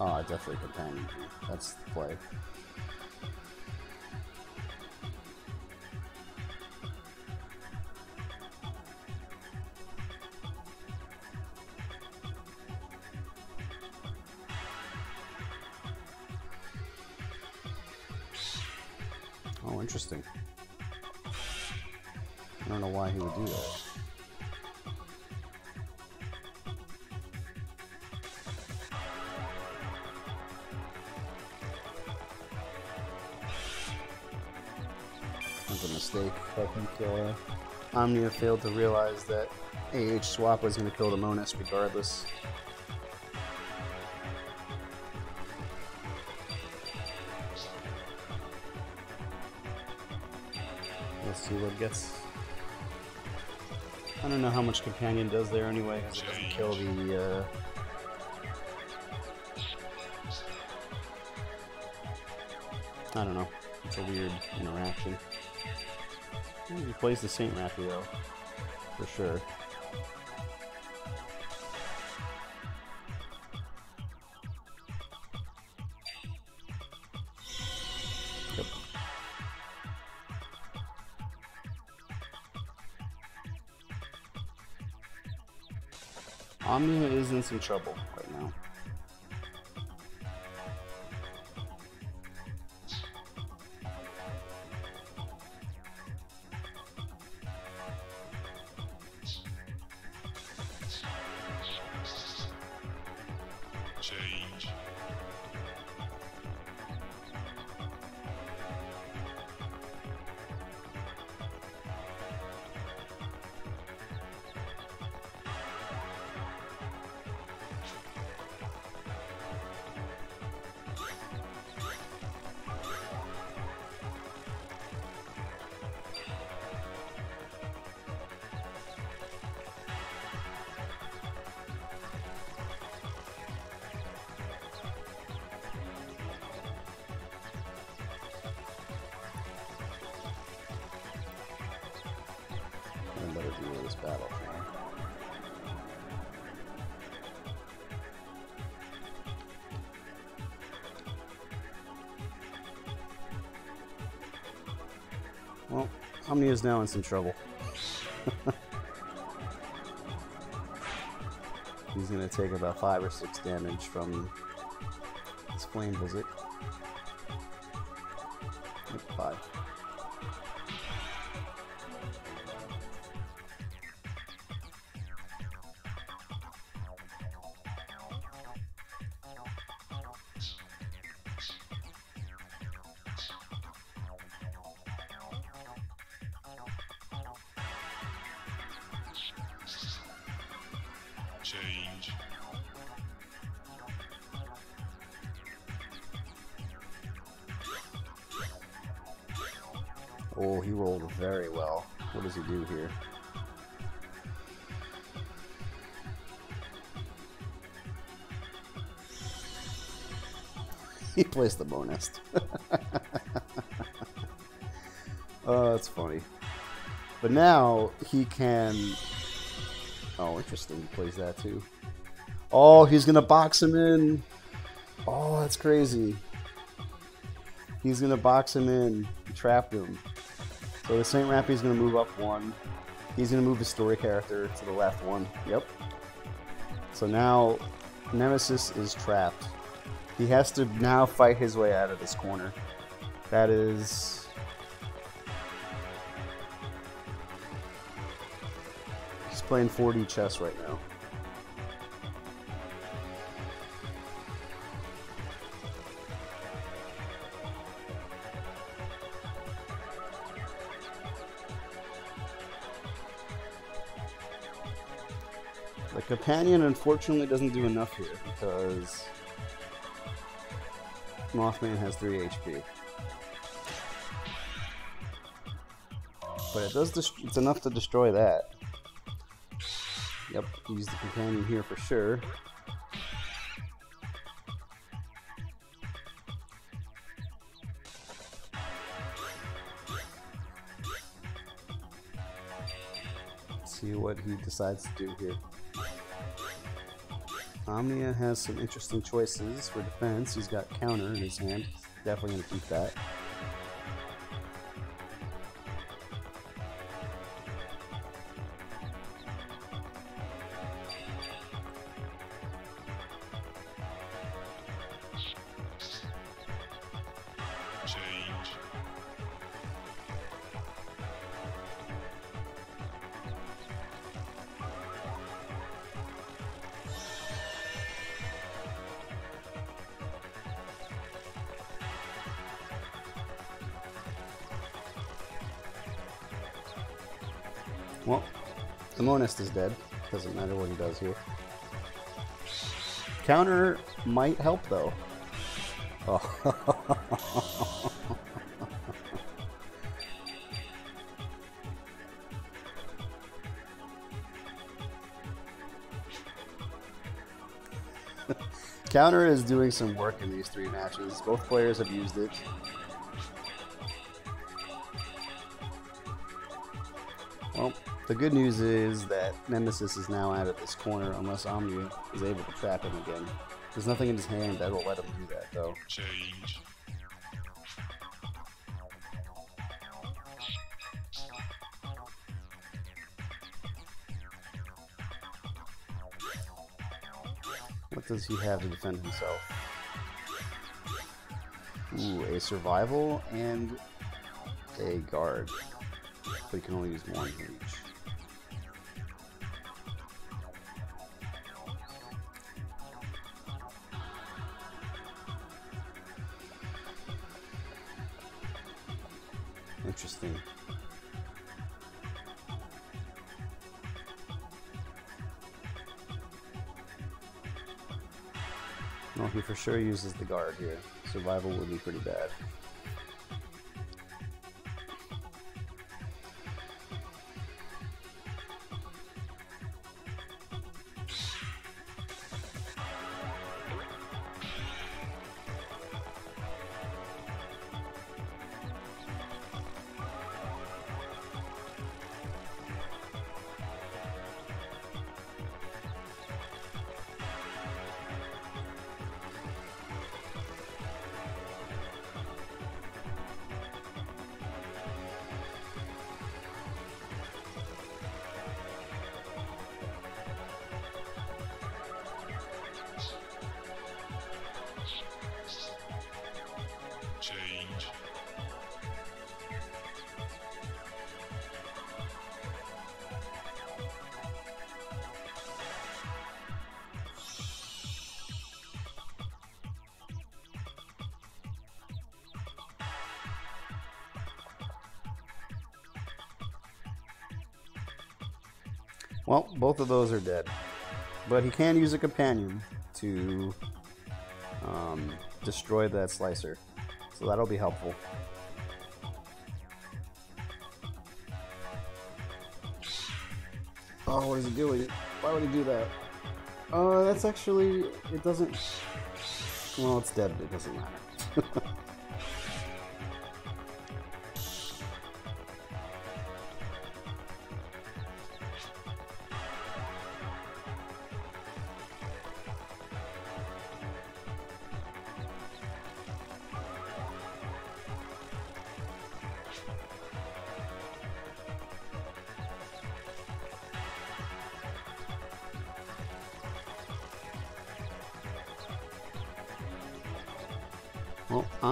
Oh, I definitely companion. That's the play. Omnia failed to realize that AH swap was going to kill the Monest regardless. Let's see what gets. I don't know how much companion does there anyway, because it doesn't kill the. Uh... I don't know. It's a weird interaction. He plays the Saint Raphael, for sure. Omnia is in some trouble right now. Is now in some trouble. (laughs) He's gonna take about five or six damage from his flame visit. Do here? (laughs) he plays the Monest. (laughs) oh, that's funny. But now he can. Oh, interesting. He plays that too. Oh, he's gonna box him in. Oh, that's crazy. He's gonna box him in. Trapped him. So the Saint Rappy's gonna move up one. He's gonna move his story character to the left one. Yep. So now Nemesis is trapped. He has to now fight his way out of this corner. That is. He's playing 4D chess right now. Companion, unfortunately, doesn't do enough here because Mothmant has 3 HP. But it does it's enough to destroy that. Yep, use the companion here for sure. see what he decides to do here. Omnia has some interesting choices for defense. He's got counter in his hand. Definitely going to keep that. The is dead. Doesn't matter what he does here. Counter might help though. Oh. (laughs) Counter is doing some work in these three matches. Both players have used it. The good news is that Nemesis is now out of this corner unless Omnia is able to trap him again. There's nothing in his hand that will let him do that, though. change, What does he have to defend himself? Ooh, a survival and a guard. But he can only use one each. Interesting. No, he for sure uses the guard here. Survival would be pretty bad. Both of those are dead. But he can use a companion to um, destroy that slicer. So that'll be helpful. Oh, what is he doing? Why would he do that? Uh, that's actually. It doesn't. Well, it's dead, it doesn't matter. (laughs)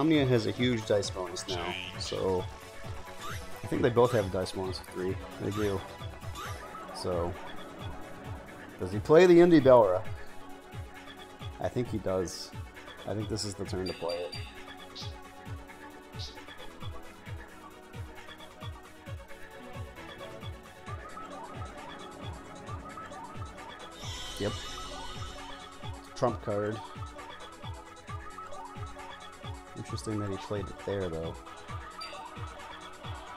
Omnia has a huge dice bonus now, so I think they both have a dice bonus of three. They do. So, does he play the Indi Belra? I think he does. I think this is the turn to play it. Yep. Trump card. Interesting that he played it there, though.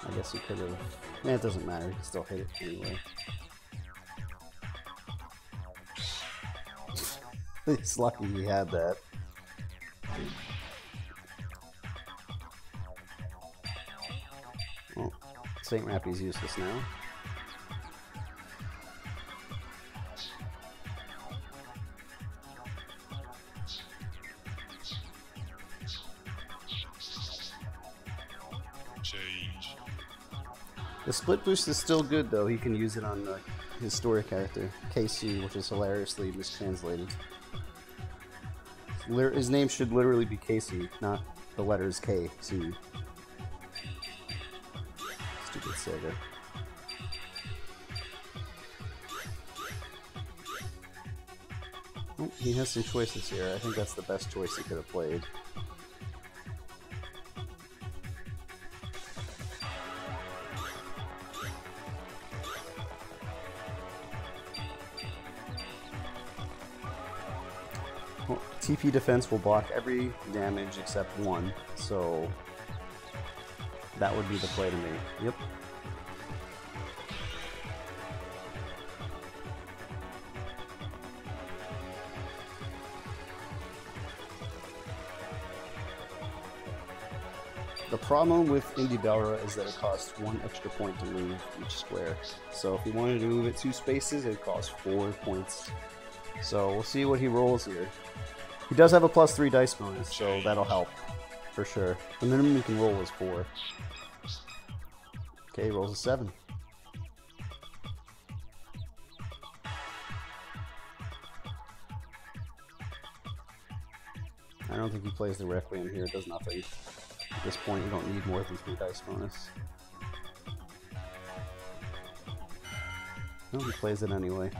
I guess he could have. Man, it doesn't matter. He can still hit it anyway. (laughs) He's lucky he had that. Well, Saint Rappy's useless now. Split boost is still good though. He can use it on uh, his story character, KC, which is hilariously mistranslated. His name should literally be Casey, not the letters K C. Stupid Sega. Oh, he has some choices here. I think that's the best choice he could have played. Defense will block every damage except one, so that would be the play to me. Yep. The problem with Indi Belra is that it costs one extra point to move each square. So if he wanted to move it two spaces, it costs four points. So we'll see what he rolls here. He does have a plus three dice bonus, so that'll help for sure. The minimum he can roll is four. Okay, he rolls a seven. I don't think he plays the Requiem here. It does nothing. At this point, you don't need more than three dice bonus. No, he plays it anyway.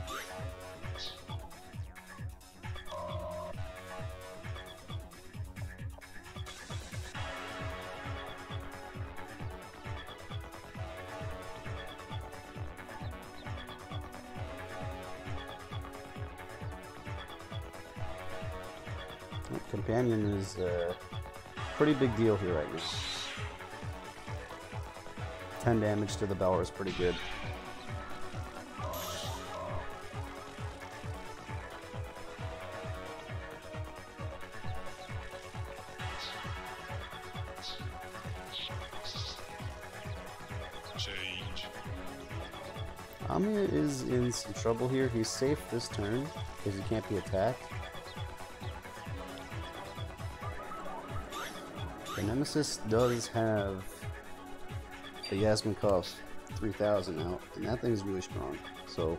A pretty big deal here right now. 10 damage to the Belra is pretty good. Amir is in some trouble here. He's safe this turn because he can't be attacked. Nemesis does have the Yasminkov 3000 out, and that thing's really strong. So.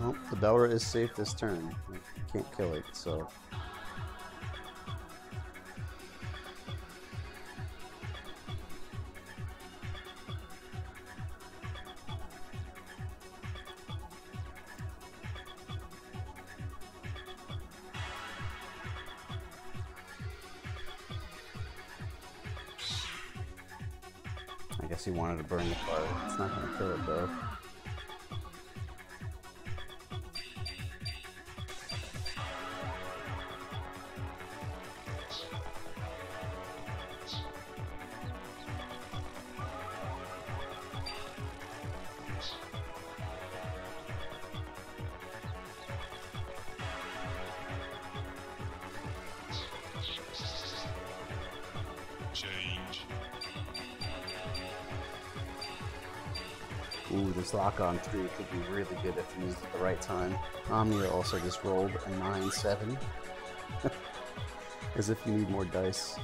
Well, the Belra is safe this turn. Can't kill it, so. Lock on 3 could be really good if used at the right time. Omnia also just rolled a 9 7. (laughs) As if you need more dice.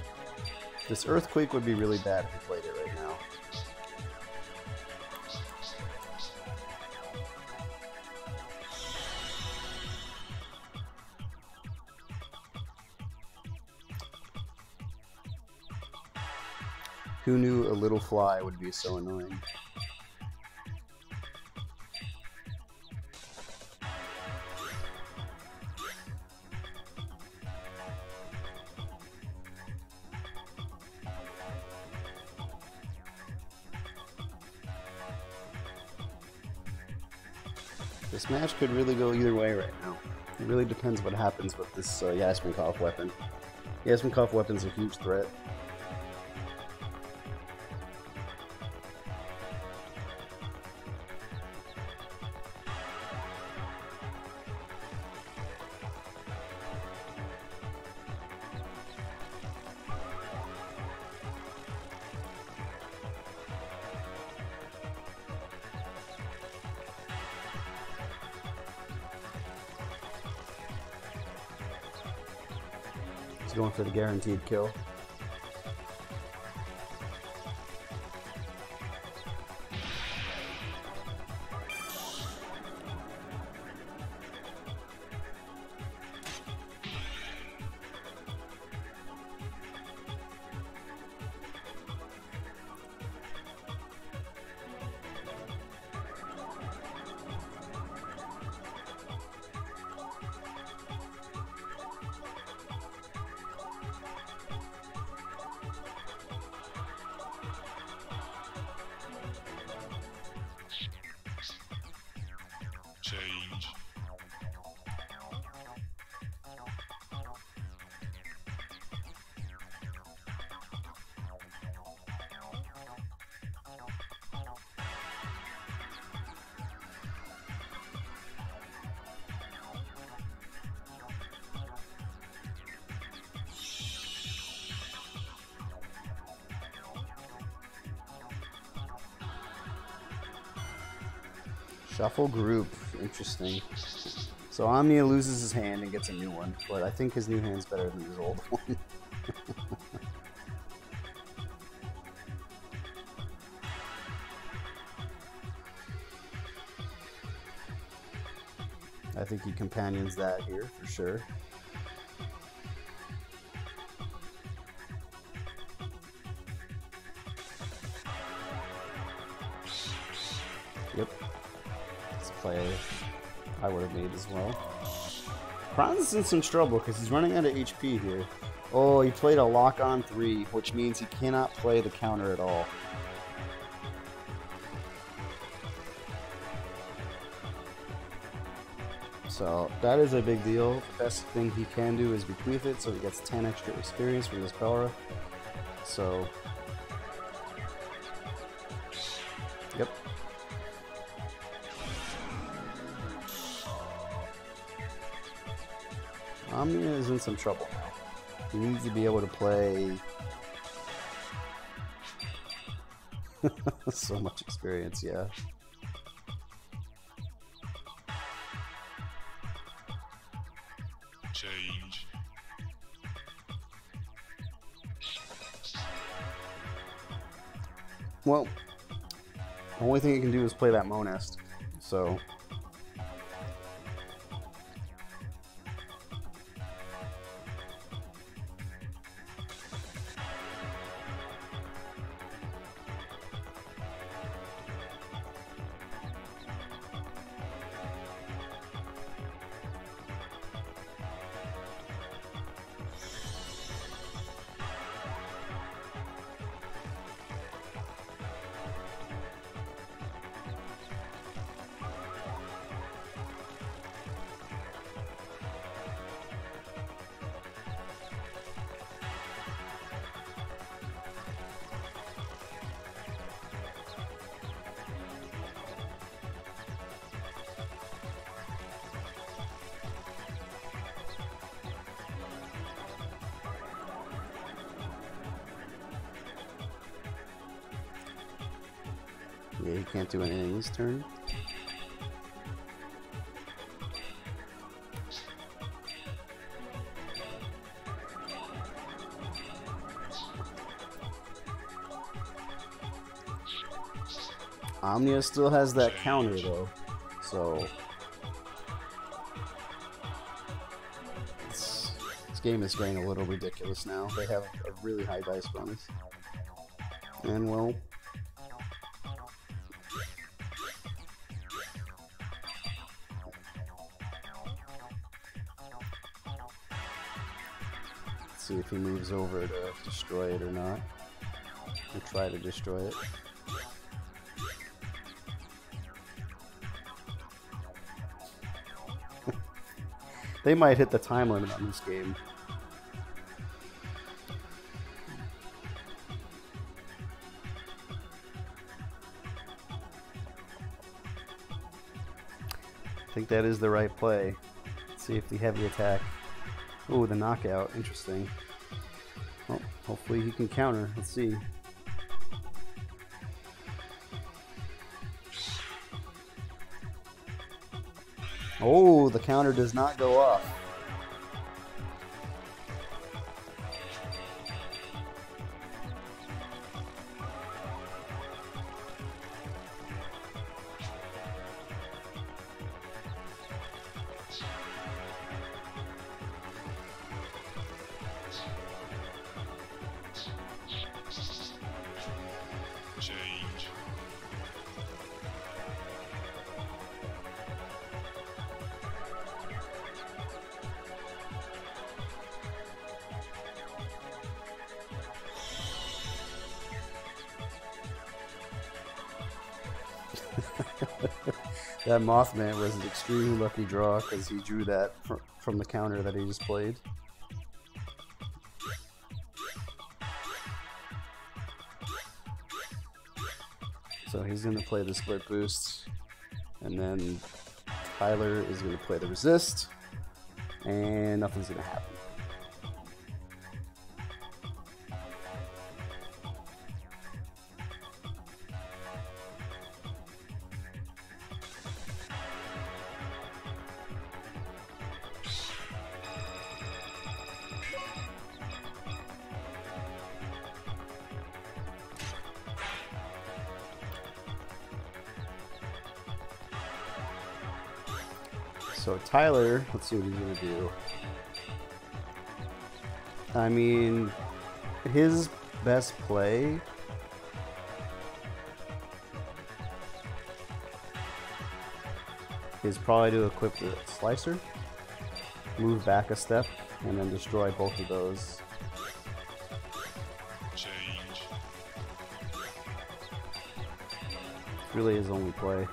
This Earthquake would be really bad if you played it right now. Who knew a little fly would be so annoying? Match could really go either way right now. It really depends what happens with this uh, Yasminkov weapon. Yasminkov weapon's a huge threat. Guaranteed kill. Shuffle group. Interesting. So Omnia loses his hand and gets a new one, but I think his new hand's better than his old (laughs) one. I think he companions that here for sure. Is in some trouble because he's running out of HP here. Oh, he played a lock on three, which means he cannot play the counter at all. So that is a big deal. The best thing he can do is bequeath it, so he gets 10 extra experience from this Belra. So, Omnia is in some trouble now. He needs to be able to play (laughs) so much experience, yeah. Change. Well, the only thing he can do is play that Monest. So, yeah, he can't do anything this turn. Omnia still has that counter though, so it's- this game is getting a little ridiculous now. They have a really high dice bonus, and well, he over to destroy it or not, or try to destroy it. (laughs) They might hit the time limit on this game. I think that is the right play. see if the heavy attack. Oh, the knockout. Interesting. Hopefully he can counter. Let's see. Oh, the counter does not go off. That Mothmant was an extremely lucky draw because he drew that fr- from the counter that he just played. So he's going to play the split boost, and then Tyler is going to play the resist, and nothing's going to happen. So Tyler, let's see what he's gonna do. I mean, his best play. Is probably to equip the slicer, move back a step, and then destroy both of those. Really his only play.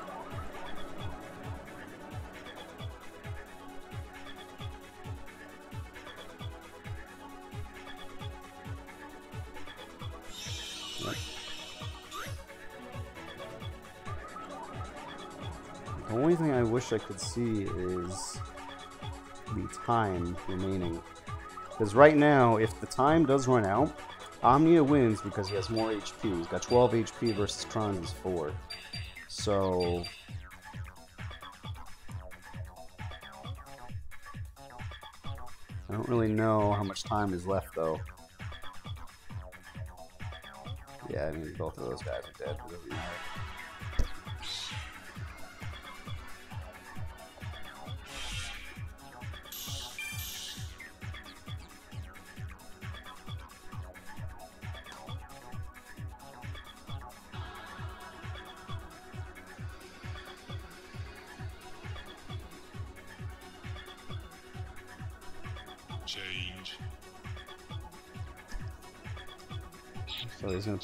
I could see is the time remaining. Because right now, if the time does run out, Omnia wins because he has more HP. He's got 12 HP versus Kranz's 4. So. I don't really know how much time is left though. Yeah, I mean, both of those guys are dead.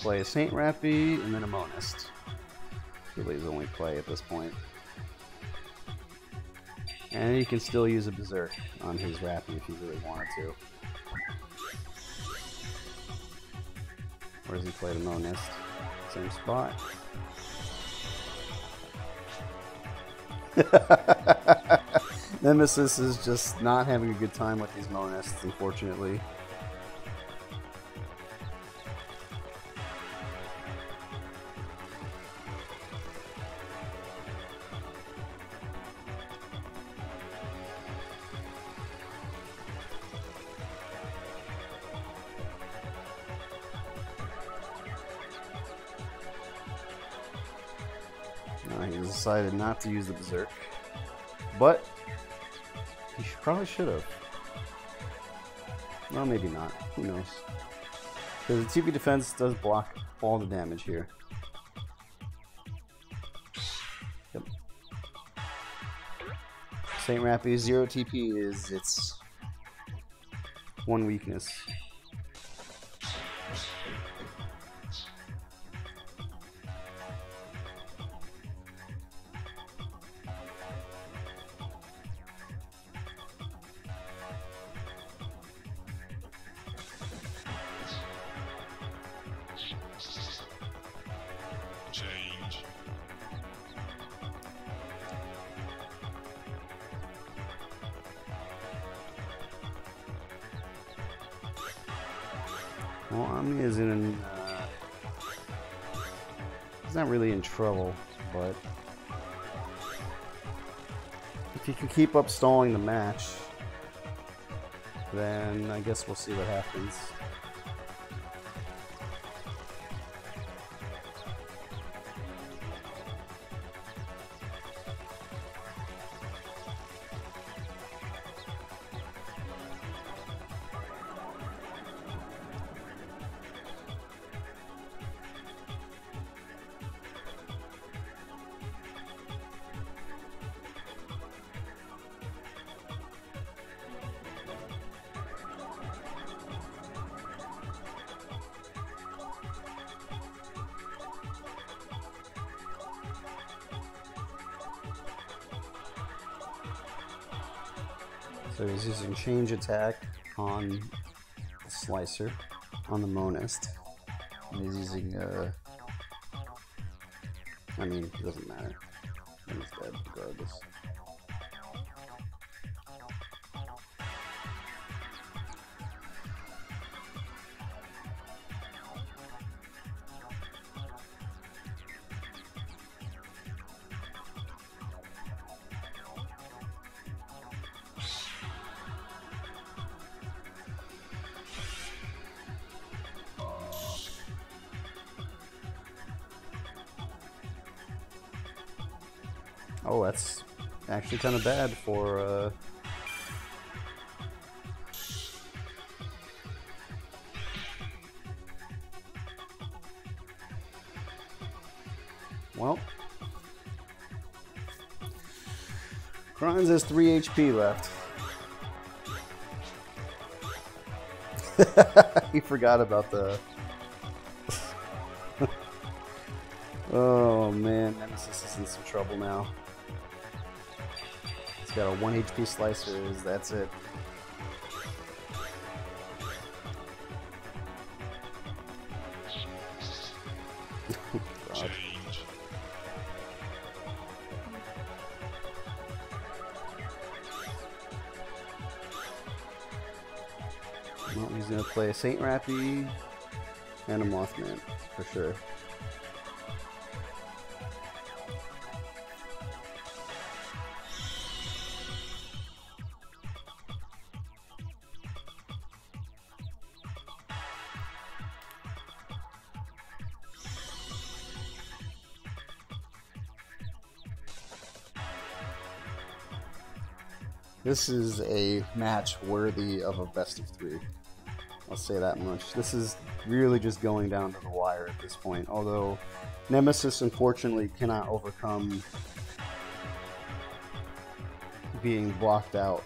Play a Saint Rappy and then a Monest. Really his only play at this point. And he can still use a Berserk on his Rappy if he really wanted to. Or does he play the Monest? Same spot. (laughs) Nemesis is just not having a good time with these Monests, unfortunately. Not to use the Berserk. But he should, probably should have. Well, maybe not. Who knows? Because the TP defense does block all the damage here. Yep. Saint Rappy's zero TP is its one weakness. Keep up stalling the match, then I guess we'll see what happens. Change attack on slicer, on the Monest. And he's using, uh, I mean, it doesn't matter. Actually kind of bad for. Uh... Well, Kranz has 3 HP left. (laughs) he forgot about the. (laughs) oh man, Nemesis is in some trouble now. Got a 1 HP slicers, that's it. (laughs) Well, he's gonna play a Saint Rappy and a Mothmant for sure. This is a match worthy of a best of three. I'll say that much. This is really just going down to the wire at this point. Although Nemesis unfortunately cannot overcome being blocked out.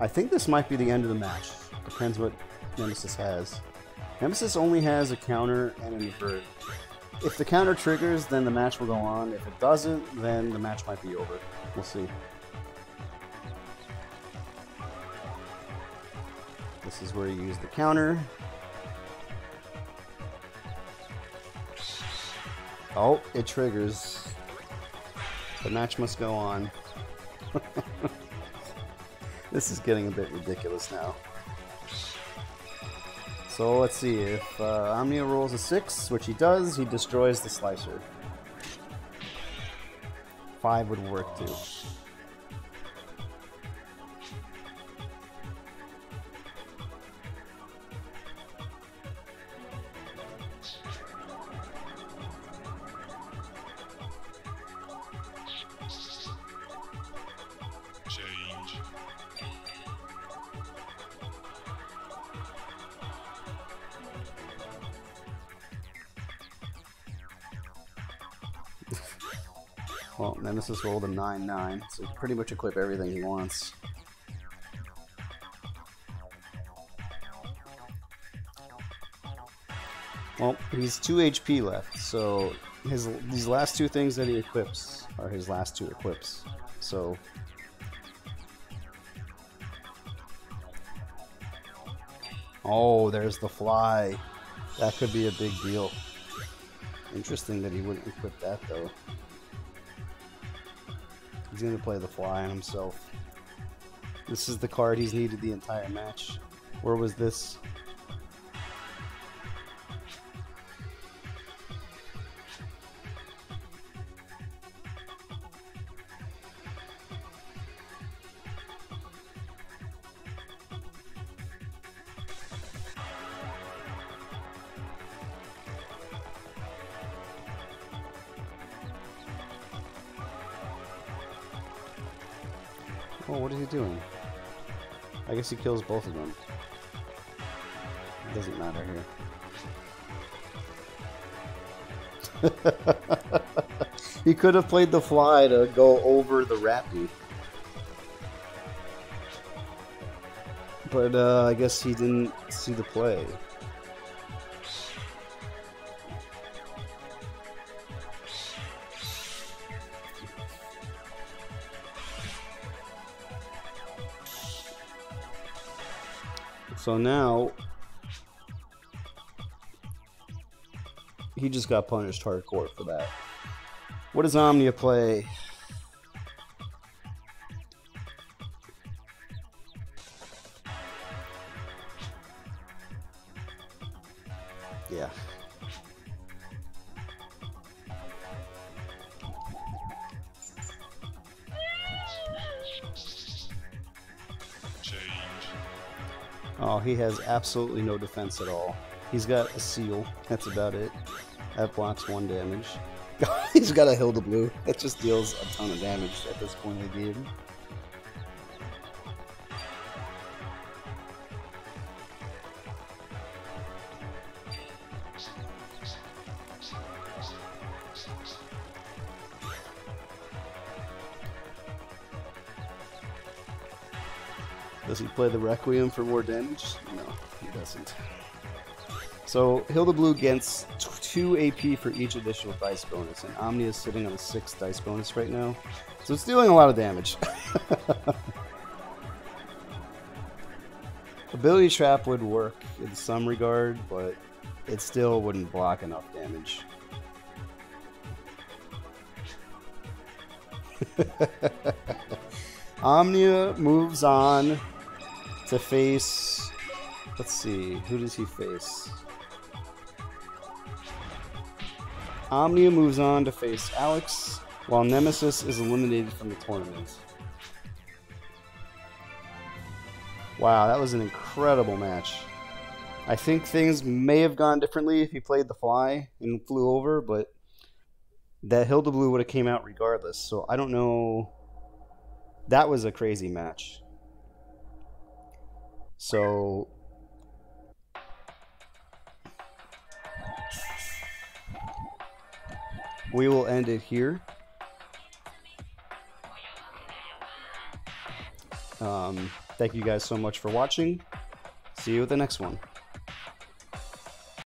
I think this might be the end of the match. Depends what Nemesis has. Nemesis only has a counter and an invert. If the counter triggers, then the match will go on. If it doesn't, then the match might be over. We'll see. This is where you use the counter. Oh, it triggers. The match must go on. (laughs) this is getting a bit ridiculous now. So let's see, if uh, Omnia rolls a 6, which he does, he destroys the slicer. 5 would work too. Well, Nemesis rolled a 9 9, so pretty much equip everything he wants. Well, he's 2 HP left, so his these last two things that he equips are his last two equips. So Oh, there's the fly. That could be a big deal. Interesting that he wouldn't equip that though. He's gonna play the fly on himself. This is the card he's needed the entire match. Where was this? Oh, what is he doing? I guess he kills both of them. It doesn't matter here. (laughs) he could have played the fly to go over the Rappy. But uh, I guess he didn't see the play. So now he just got punished hardcore for that. What does Omnia play? Has absolutely no defense at all. He's got a seal. That's about it. That blocks one damage. (laughs) He's got a Hildeblue. That just deals a ton of damage at this point in the game. Does he play the Requiem for more damage? Doesn't. So Hildeblue gets 2 AP for each additional dice bonus, and Omnia is sitting on a 6 dice bonus right now. So it's dealing a lot of damage. (laughs) Ability Trap would work in some regard, but it still wouldn't block enough damage. (laughs) Omnia moves on to face. See, who does he face? Omnia moves on to face Alex, while Nemesis is eliminated from the tournament. Wow, that was an incredible match. I think things may have gone differently if he played the fly and flew over, but that Hildeblue would have came out regardless. So I don't know. That was a crazy match. So we will end it here. Um, thank you guys so much for watching. See you at the next one.